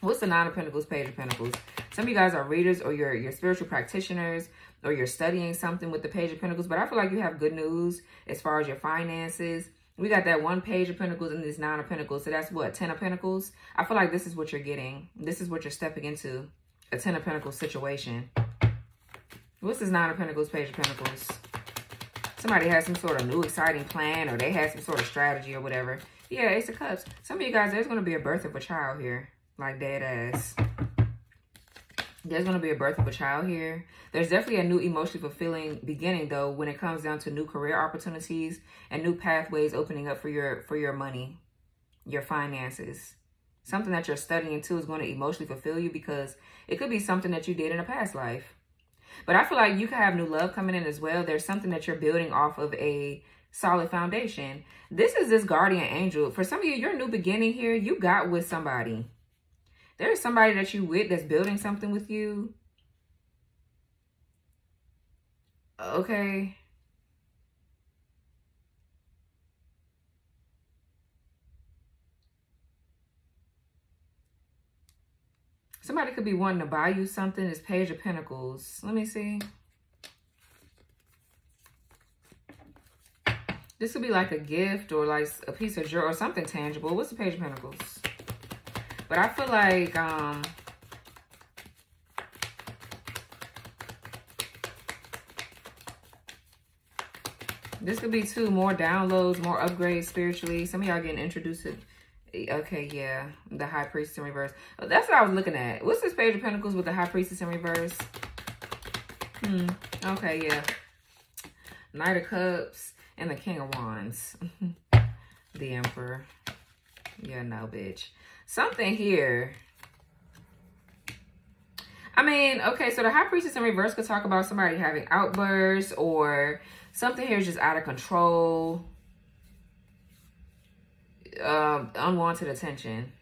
What's the Nine of Pentacles, Page of Pentacles? Some of you guys are readers or you're, you're spiritual practitioners or you're studying something with the Page of Pentacles. But I feel like you have good news as far as your finances. We got that one Page of Pentacles and this Nine of Pentacles. So that's what? Ten of Pentacles? I feel like this is what you're getting. This is what you're stepping into. A Ten of Pentacles situation. What's this Nine of Pentacles, Page of Pentacles? Somebody has some sort of new exciting plan or they had some sort of strategy or whatever. Yeah, Ace of Cups. Some of you guys, there's going to be a birth of a child here. Like dead ass. There's going to be a birth of a child here. There's definitely a new emotionally fulfilling beginning, though, when it comes down to new career opportunities and new pathways opening up for your for your money, your finances. Something that you're studying too is going to emotionally fulfill you because it could be something that you did in a past life. But I feel like you could have new love coming in as well. There's something that you're building off of a solid foundation. This is this guardian angel. For some of you, your new beginning here, you got with somebody. There's somebody that you with that's building something with you. Okay. Somebody could be wanting to buy you something. This Page of Pentacles. Let me see. This could be like a gift or like a piece of jewelry or something tangible. What's the Page of Pentacles? But I feel like... um This could be two more downloads, more upgrades spiritually. Some of y'all getting introduced to Okay, yeah. The High Priestess in reverse. Oh, that's what I was looking at. What's this Page of Pentacles with the High Priestess in reverse? Hmm. Okay, yeah. Knight of Cups and the King of Wands. the Emperor. Yeah, no, bitch. Something here. I mean, okay, so the High Priestess in reverse could talk about somebody having outbursts or something here is just out of control uh, unwanted attention.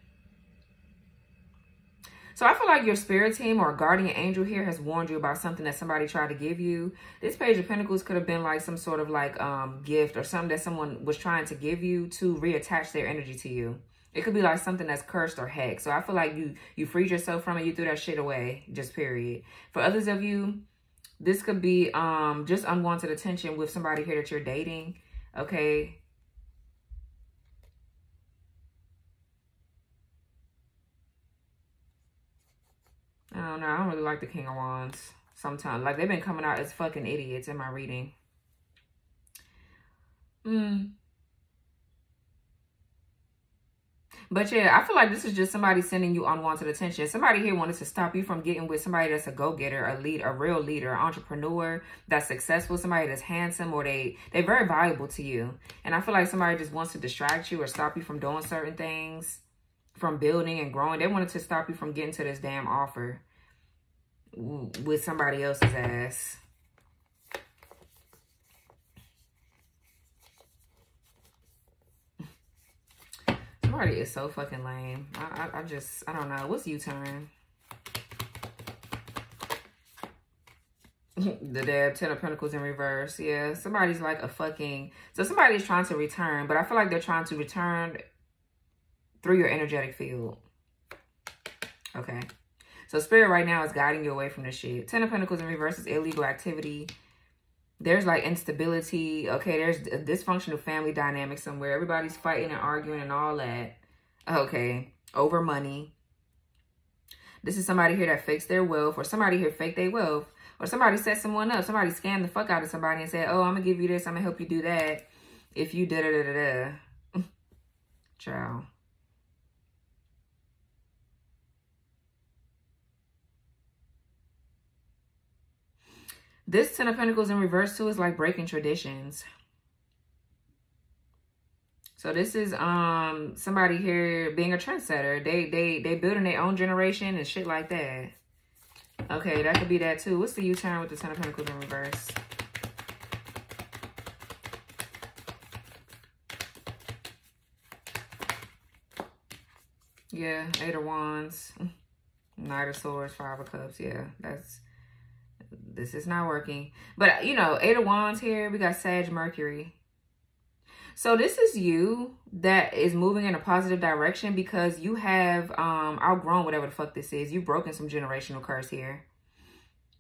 So I feel like your spirit team or guardian angel here has warned you about something that somebody tried to give you. This page of pentacles could have been like some sort of like um, gift or something that someone was trying to give you to reattach their energy to you. It could be like something that's cursed or hex. So I feel like you you freed yourself from it. You threw that shit away. Just period. For others of you, This could be um just unwanted attention with somebody here that you're dating. Okay. I don't know. I don't really like the King of Wands sometimes. Like, they've been coming out as fucking idiots in my reading. Hmm. But yeah, I feel like this is just somebody sending you unwanted attention. Somebody here wanted to stop you from getting with somebody that's a go-getter, a lead, a real leader, entrepreneur that's successful, somebody that's handsome, or they they're very valuable to you. And I feel like somebody just wants to distract you or stop you from doing certain things, from building and growing. They wanted to stop you from getting to this damn offer with somebody else's ass. Somebody is so fucking lame. I, I, I just, I don't know. What's U-turn? the dab, Ten of Pentacles in reverse. Yeah, somebody's like a fucking... So somebody's trying to return, but I feel like they're trying to return through your energetic field. Okay. So spirit right now is guiding you away from this shit. Ten of Pentacles in reverse is illegal activity. There's like instability. Okay, there's a dysfunctional family dynamic somewhere. Everybody's fighting and arguing and all that. Okay, over money. This is somebody here that fakes their wealth or somebody here fake their wealth or somebody set someone up. Somebody scammed the fuck out of somebody and said, oh, I'm going to give you this. I'm going to help you do that if you da-da-da-da-da. This Ten of Pentacles in reverse too is like breaking traditions. So this is um somebody here being a trendsetter. They they they building their own generation and shit like that. Okay, that could be that too. What's the U-turn with the Ten of Pentacles in reverse? Yeah, Eight of Wands, Knight of Swords, Five of Cups. Yeah, that's this is not working. But, you know, Eight of Wands here. We got Sag Mercury. So this is you that is moving in a positive direction because you have um outgrown whatever the fuck this is. You've broken some generational curse here.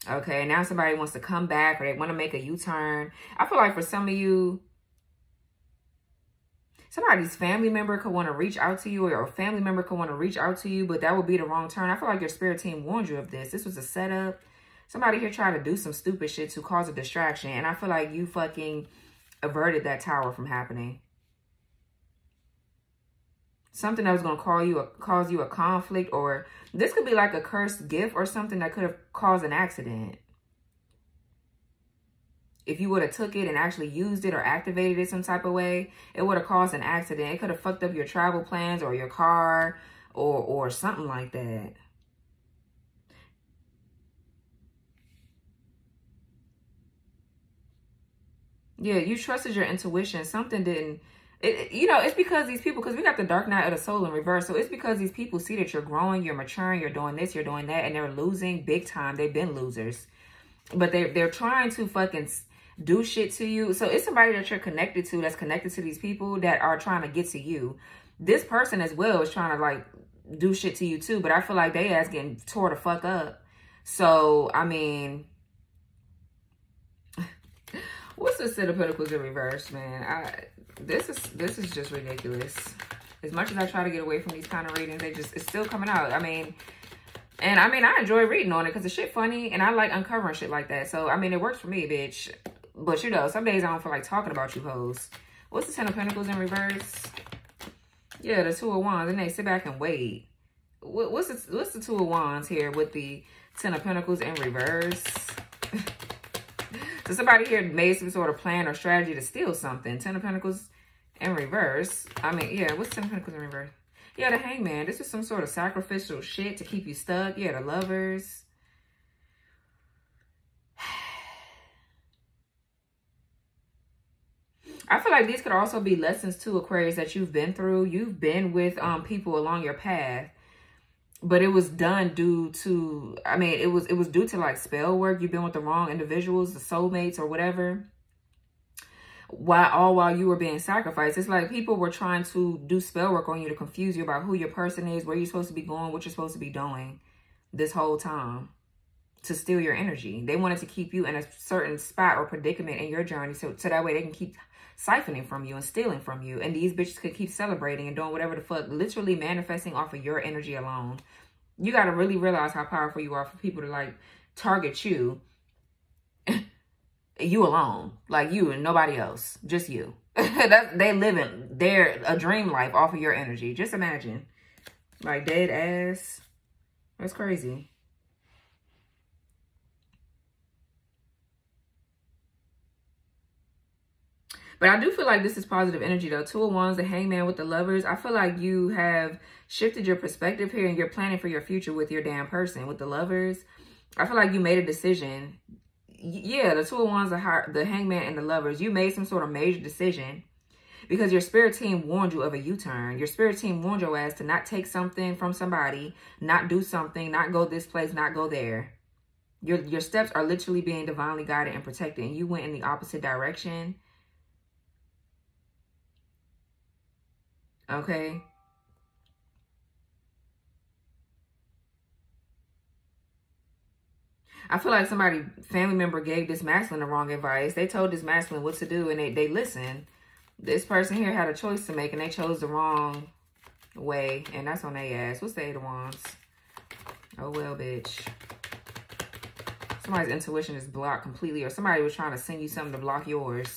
Okay, now somebody wants to come back or they want to make a U-turn. I feel like for some of you, somebody's family member could want to reach out to you or a family member could want to reach out to you, but that would be the wrong turn. I feel like your spirit team warned you of this. This was a setup somebody here trying to do some stupid shit to cause a distraction. And I feel like you fucking averted that tower from happening. Something that was going to call you a, cause you a conflict or this could be like a cursed gift or something that could have caused an accident. If you would have took it and actually used it or activated it some type of way, it would have caused an accident. It could have fucked up your travel plans or your car or, or something like that. Yeah, you trusted your intuition. Something didn't. It, you know, it's because these people, because we got the dark night of the soul in reverse. So it's because these people see that you're growing, you're maturing, you're doing this, you're doing that, and they're losing big time. They've been losers. But they're, they're trying to fucking do shit to you. So it's somebody that you're connected to that's connected to these people that are trying to get to you. This person as well is trying to like do shit to you too. But I feel like they ass getting tore the fuck up. So, I mean, What's the Set of Pentacles in reverse, man? I this is this is just ridiculous. As much as I try to get away from these kind of readings, they just it's still coming out. I mean, and I mean I enjoy reading on it because the shit funny and I like uncovering shit like that. So I mean it works for me, bitch. But you know, some days I don't feel like talking about you hoes. What's the Ten of Pentacles in reverse? Yeah, the Two of Wands, and they sit back and wait. What's the what's the Two of Wands here with the Ten of Pentacles in reverse? So somebody here made some sort of plan or strategy to steal something. Ten of Pentacles in reverse. I mean, yeah, what's Ten of Pentacles in reverse? Yeah, the Hangman. This is some sort of sacrificial shit to keep you stuck. Yeah, the Lovers. I feel like these could also be lessons to Aquarius that you've been through. You've been with um people along your path but it was done due to i mean it was it was due to like spell work you've been with the wrong individuals the soulmates or whatever while all while you were being sacrificed it's like people were trying to do spell work on you to confuse you about who your person is where you're supposed to be going what you're supposed to be doing this whole time to steal your energy. They wanted to keep you in a certain spot or predicament in your journey so, so that way they can keep siphoning from you and stealing from you. And these bitches could keep celebrating and doing whatever the fuck, literally manifesting off of your energy alone. You got to really realize how powerful you are for people to like target you. you alone. Like you and nobody else. Just you. They living their a dream life off of your energy. Just imagine. Like dead ass. That's crazy. But I do feel like this is positive energy though. Two of Wands, the hangman with the lovers. I feel like you have shifted your perspective here and you're planning for your future with your damn person, with the lovers. I feel like you made a decision. Yeah, the two of Wands, the, the hangman and the lovers. You made some sort of major decision because your spirit team warned you of a U-turn. Your spirit team warned your ass to not take something from somebody, not do something, not go this place, not go there. Your, your steps are literally being divinely guided and protected and you went in the opposite direction Okay. I feel like somebody, family member gave this masculine the wrong advice. They told this masculine what to do and they, they listened. This person here had a choice to make and they chose the wrong way. And that's on their ass. What's the eight of wands? Oh, well, bitch. Somebody's intuition is blocked completely or somebody was trying to send you something to block yours.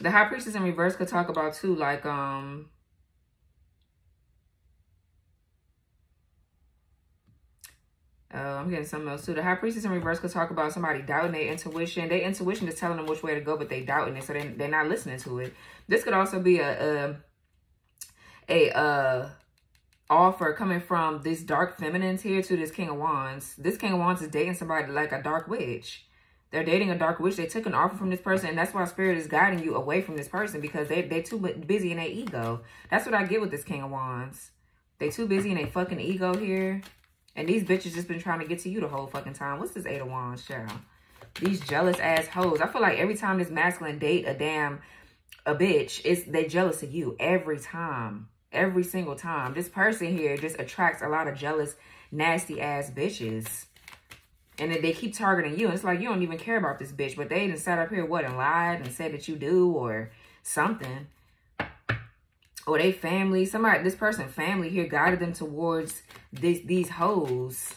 The High Priestess in reverse could talk about too, like, um, Uh, I'm getting something else too. The high priestess in reverse could talk about somebody doubting their intuition. Their intuition is telling them which way to go, but they doubting it, so they they're not listening to it. This could also be a a, a uh offer coming from this dark feminines here to this king of wands. This king of wands is dating somebody like a dark witch. They're dating a dark witch. They took an offer from this person, and that's why spirit is guiding you away from this person because they, they're too busy in their ego. That's what I get with this King of Wands. They too busy in their fucking ego here. And these bitches just been trying to get to you the whole fucking time. What's this Eight of Wands, child? These jealous ass hoes. I feel like every time this masculine date a damn a bitch, it's they jealous of you every time. Every single time. This person here just attracts a lot of jealous, nasty ass bitches. And they keep targeting you. It's like, you don't even care about this bitch. But they didn't sat up here, what, and lied and said that you do or something. Or they family, somebody, this person family here guided them towards this, these hoes.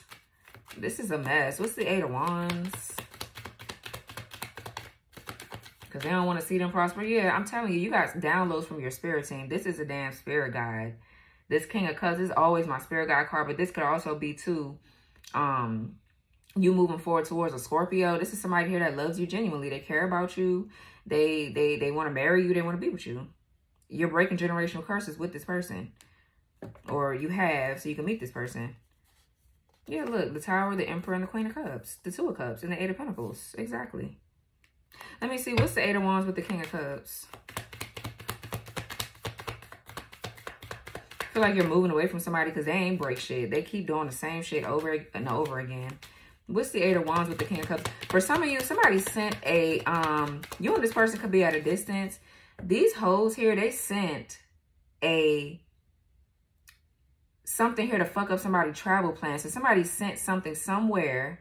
This is a mess. What's the Eight of Wands? Because they don't want to see them prosper. Yeah, I'm telling you, you got downloads from your spirit team. This is a damn spirit guide. This King of Cups is always my spirit guide card. But this could also be, too, um, you moving forward towards a Scorpio. This is somebody here that loves you genuinely. They care about you. They they they want to marry you. They want to be with you. You're breaking generational curses with this person. Or you have, so you can meet this person. Yeah, look, the Tower, the Emperor, and the Queen of Cups. The Two of Cups and the Eight of Pentacles. Exactly. Let me see. What's the Eight of Wands with the King of Cups? I feel like you're moving away from somebody because they ain't break shit. They keep doing the same shit over and over again. What's the Eight of Wands with the King of Cups? For some of you, somebody sent a, um, you and this person could be at a distance. These hoes here, they sent a, something here to fuck up somebody's travel plans. So somebody sent something somewhere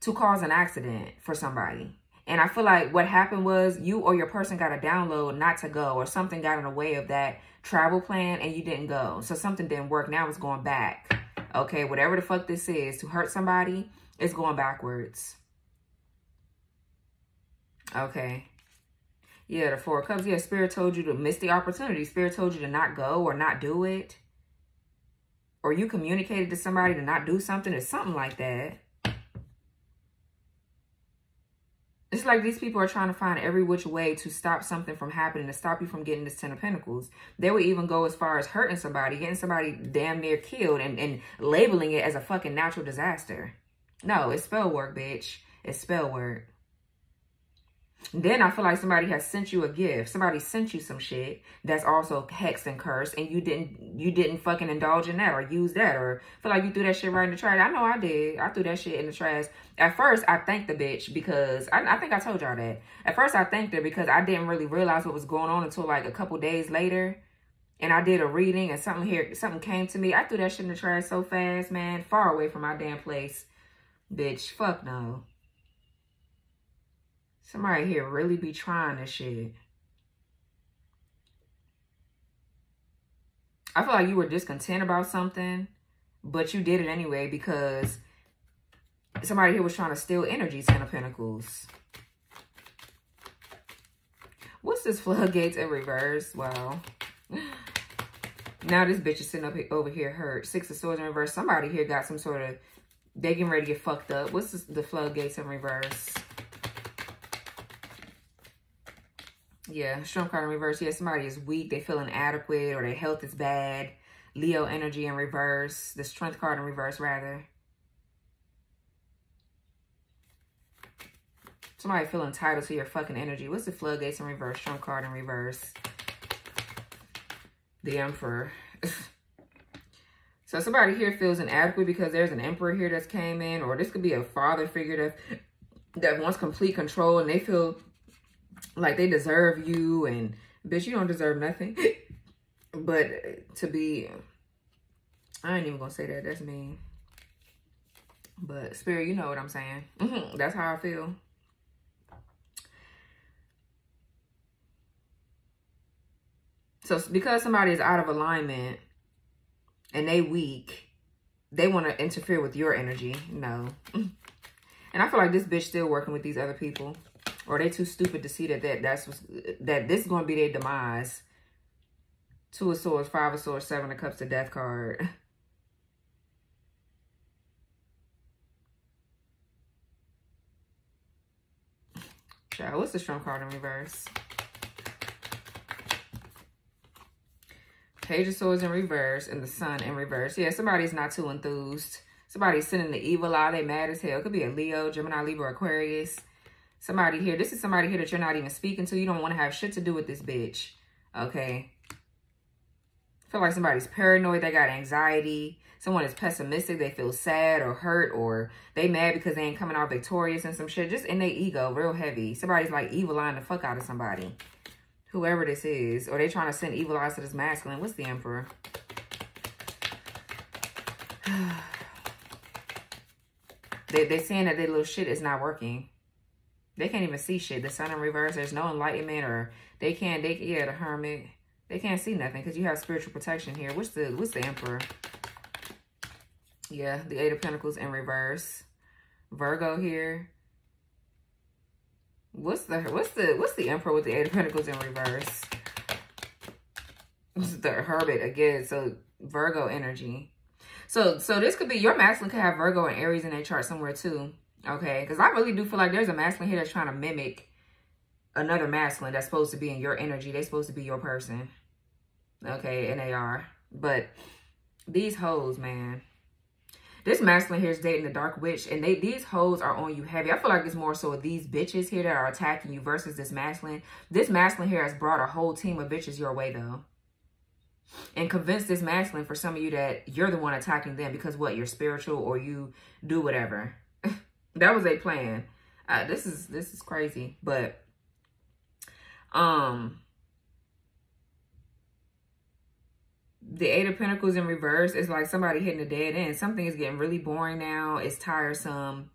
to cause an accident for somebody. And I feel like what happened was you or your person got a download not to go or something got in the way of that travel plan and you didn't go. So something didn't work. Now it's going back. Okay, whatever the fuck this is, to hurt somebody, it's going backwards. Okay. Yeah, the Four Cups. Yeah, Spirit told you to miss the opportunity. Spirit told you to not go or not do it. Or you communicated to somebody to not do something or something like that. It's like these people are trying to find every which way to stop something from happening, to stop you from getting this Ten of Pentacles. They would even go as far as hurting somebody, getting somebody damn near killed and, and labeling it as a fucking natural disaster. No, it's spell work, bitch. It's spell work. Then I feel like somebody has sent you a gift. Somebody sent you some shit that's also hexed and cursed, and you didn't you didn't fucking indulge in that or use that or feel like you threw that shit right in the trash. I know I did. I threw that shit in the trash. At first, I thanked the bitch because I, I think I told y'all that. At first, I thanked her because I didn't really realize what was going on until like a couple days later. and I did a reading and something here, something came to me. I threw that shit in the trash so fast, man. Far away from my damn place. Bitch, fuck no. Somebody here really be trying this shit. I feel like you were discontent about something, but you did it anyway because somebody here was trying to steal energy, Ten of Pentacles. What's this floodgates in reverse? Wow. Now this bitch is sitting up over here hurt. Six of Swords in reverse. Somebody here got some sort of... They getting ready to get fucked up. What's this, the floodgates in reverse? Yeah, strong card in reverse. Yeah, somebody is weak. They feel inadequate or their health is bad. Leo energy in reverse. The strength card in reverse, rather. Somebody feel entitled to your fucking energy. What's the floodgates in reverse? Strong card in reverse the emperor. so somebody here feels inadequate because there's an emperor here that's came in, or this could be a father figure that that wants complete control and they feel like they deserve you and bitch, you don't deserve nothing. but to be, I ain't even gonna say that. That's mean. But spirit, you know what I'm saying. Mm-hmm, that's how I feel. So because somebody is out of alignment and they weak, they want to interfere with your energy. No. And I feel like this bitch still working with these other people. Or they too stupid to see that, that that's that this is going to be their demise. Two of Swords, Five of Swords, Seven of Cups, the Death card. Child, what's the Strong card in reverse? Page of Swords in reverse and the Sun in reverse. Yeah, somebody's not too enthused. Somebody's sending the evil out. They mad as hell. It could be a Leo, Gemini, Libra, Aquarius. Somebody here. This is somebody here that you're not even speaking to. You don't want to have shit to do with this bitch. Okay. Feel like somebody's paranoid. They got anxiety. Someone is pessimistic. They feel sad or hurt or they mad because they ain't coming out victorious and some shit. Just in their ego, real heavy. Somebody's like evil eyeing the fuck out of somebody whoever this is, or they trying to send evil eyes to this masculine. What's the emperor? they they saying that their little shit is not working. They can't even see shit. The sun in reverse. There's no enlightenment, or they can't. They yeah, the hermit. They can't see nothing because you have spiritual protection here. What's the what's the emperor? Yeah, the eight of pentacles in reverse. Virgo here. What's the what's the what's the Emperor with the Eight of Pentacles in reverse? the Hermit again. So Virgo energy. So so this could be your masculine could have Virgo and Aries in their chart somewhere too. Okay, because I really do feel like there's a masculine here that's trying to mimic another masculine that's supposed to be in your energy. They're supposed to be your person. Okay, and they are. But these hoes, man. This masculine here is dating the dark witch, and they these hoes are on you heavy. I feel like it's more so these bitches here that are attacking you versus this masculine. This masculine here has brought a whole team of bitches your way, though. And convince this masculine for some of you that you're the one attacking them because what, you're spiritual or you do whatever. that was a plan. Uh, this is this is crazy, but um the Eight of Pentacles in reverse is like somebody hitting a dead end. Something is getting really boring now. It's tiresome.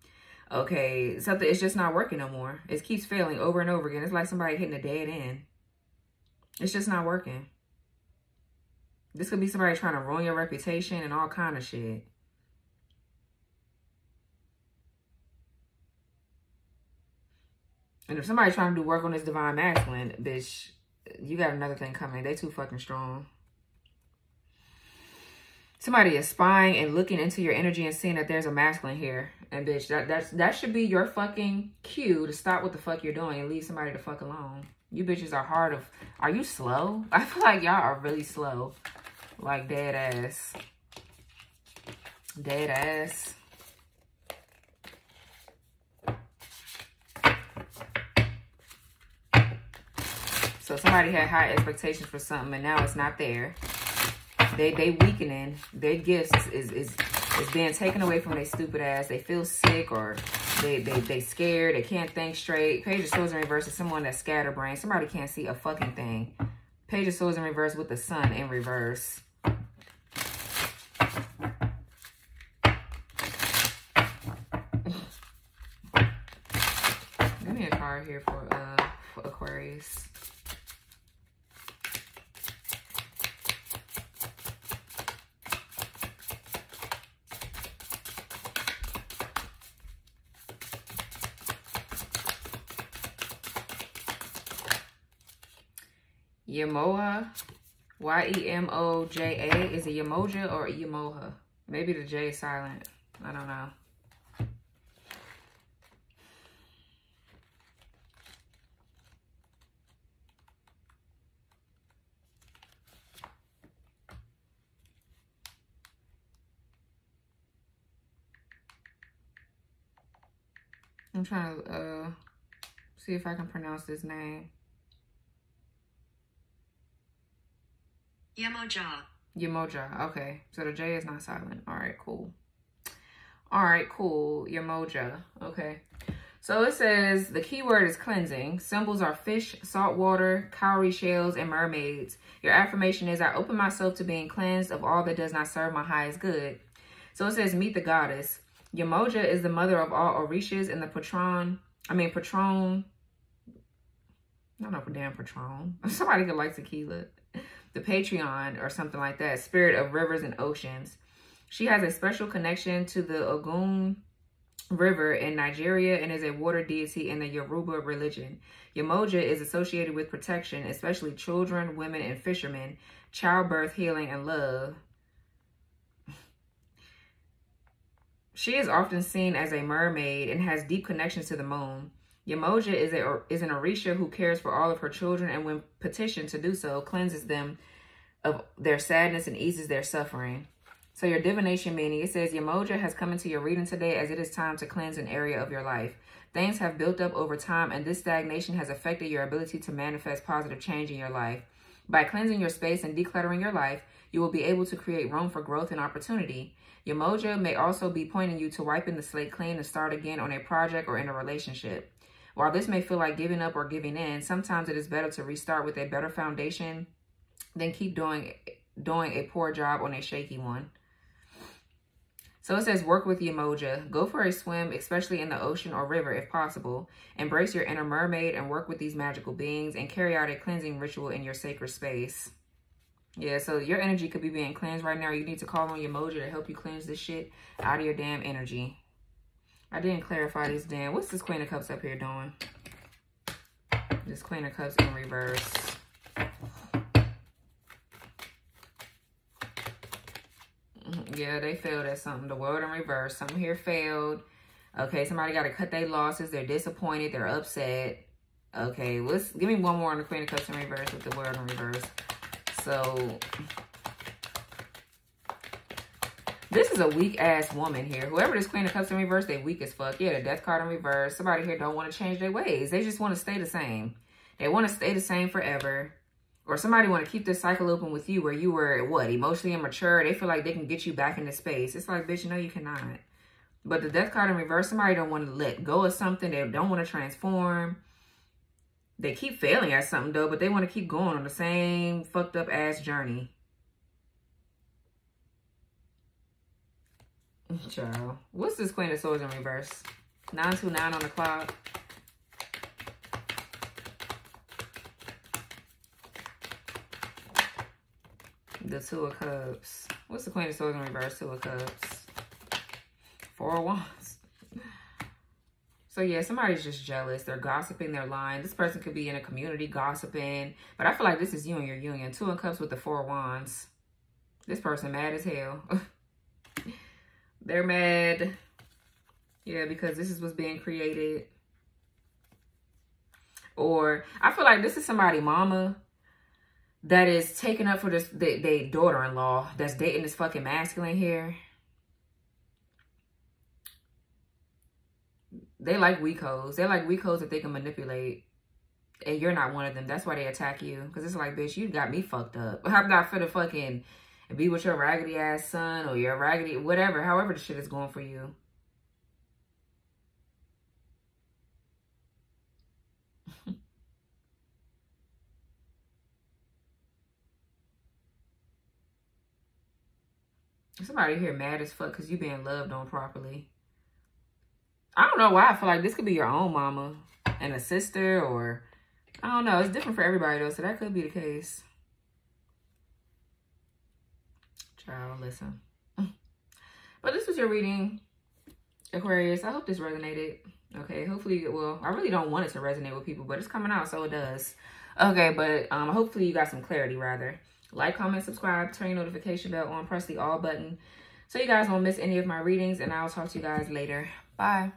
Okay, something it's just not working no more. It keeps failing over and over again. It's like somebody hitting a dead end. It's just not working. This could be somebody trying to ruin your reputation and all kind of shit. And if somebody's trying to do work on this divine masculine, bitch, you got another thing coming. They too fucking strong somebody is spying and looking into your energy and seeing that there's a masculine here. And bitch, that that's, that should be your fucking cue to stop what the fuck you're doing and leave somebody to fuck alone. You bitches are hard of, are you slow? I feel like y'all are really slow. Like dead ass. Dead ass. So somebody had high expectations for something and now it's not there. They they weakening. Their gifts is is is being taken away from their stupid ass. They feel sick or they they they scared. They can't think straight. Page of Swords in reverse is someone that's scatterbrained. Somebody can't see a fucking thing. Page of Swords in reverse with the sun in reverse. Give me a card here for, uh, for Aquarius. Yemoja, Y-E-M-O-J-A. Is it Yemoja or Yemoja? Maybe the J is silent. I don't know. I'm trying to uh, see if I can pronounce this name. Yemoja. Yemoja. Okay. So the J is not silent. All right, cool. All right, cool. Yemoja. Okay. So it says the keyword is cleansing. Symbols are fish, salt water, cowrie shells, and mermaids. Your affirmation is I open myself to being cleansed of all that does not serve my highest good. So it says meet the goddess. Yemoja is the mother of all Orishas and the patron, I mean patron, I don't know, damn patron. Somebody could like tequila the Patreon or something like that, Spirit of Rivers and Oceans. She has a special connection to the Ogun River in Nigeria and is a water deity in the Yoruba religion. Yemoja is associated with protection, especially children, women, and fishermen, childbirth, healing, and love. She is often seen as a mermaid and has deep connections to the moon. Yemoja is, a, is an Orisha who cares for all of her children and when petitioned to do so, cleanses them of their sadness and eases their suffering. So your divination meaning, it says Yemoja has come into your reading today as it is time to cleanse an area of your life. Things have built up over time and this stagnation has affected your ability to manifest positive change in your life. By cleansing your space and decluttering your life, you will be able to create room for growth and opportunity. Yemoja may also be pointing you to wiping the slate clean and start again on a project or in a relationship. While this may feel like giving up or giving in, sometimes it is better to restart with a better foundation than keep doing doing a poor job on a shaky one. So it says work with Yemoja. Go for a swim, especially in the ocean or river if possible. Embrace your inner mermaid and work with these magical beings and carry out a cleansing ritual in your sacred space. Yeah, so your energy could be being cleansed right now. You need to call on Yemoja to help you cleanse this shit out of your damn energy. I didn't clarify this damn. What's this Queen of Cups up here doing? This Queen of Cups in reverse. Mm-hmm. Yeah, they failed at something. The world in reverse. Something here failed. Okay, somebody got to cut their losses. They're disappointed. They're upset. Okay, let's give me one more on the Queen of Cups in reverse with the world in reverse. So, this is a weak ass woman here. Whoever this Queen of Cups in reverse, they weak as fuck. Yeah, the Death card in reverse. Somebody here don't want to change their ways. They just want to stay the same. They want to stay the same forever. Or somebody want to keep this cycle open with you where you were, what, emotionally immature. They feel like they can get you back into space. It's like, bitch, no, you cannot. But the Death card in reverse, somebody don't want to let go of something. They don't want to transform. They keep failing at something, though, but they want to keep going on the same fucked up ass journey. Child. What's this Queen of Swords in reverse? 929 on the clock. The Two of Cups. What's the Queen of Swords in reverse? Two of Cups. Four of Wands. So yeah, somebody's just jealous. They're gossiping, they're lying. This person could be in a community gossiping. But I feel like this is you and your union. Two of Cups with the Four of Wands. This person mad as hell. They're mad. Yeah, because this is what's being created. Or I feel like this is somebody mama that is taking up for this they, daughter-in-law that's dating this fucking masculine here. They like weak hoes. They like weak hoes that they can manipulate. And you're not one of them. That's why they attack you. Because it's like, bitch, you got me fucked up. I'm not for the fucking be with your raggedy ass son or your raggedy, whatever, however the shit is going for you. Somebody here mad as fuck because you being loved on properly. I don't know why I feel like this could be your own mama and a sister or I don't know. It's different for everybody though, so that could be the case. Child, listen. But this was your reading, Aquarius. I hope this resonated. Okay, hopefully it will. I really don't want it to resonate with people, but it's coming out, so it does. Okay, but um, hopefully you got some clarity, rather. Like, comment, subscribe, turn your notification bell on, press the all button so you guys won't miss any of my readings, and I'll talk to you guys later. Bye.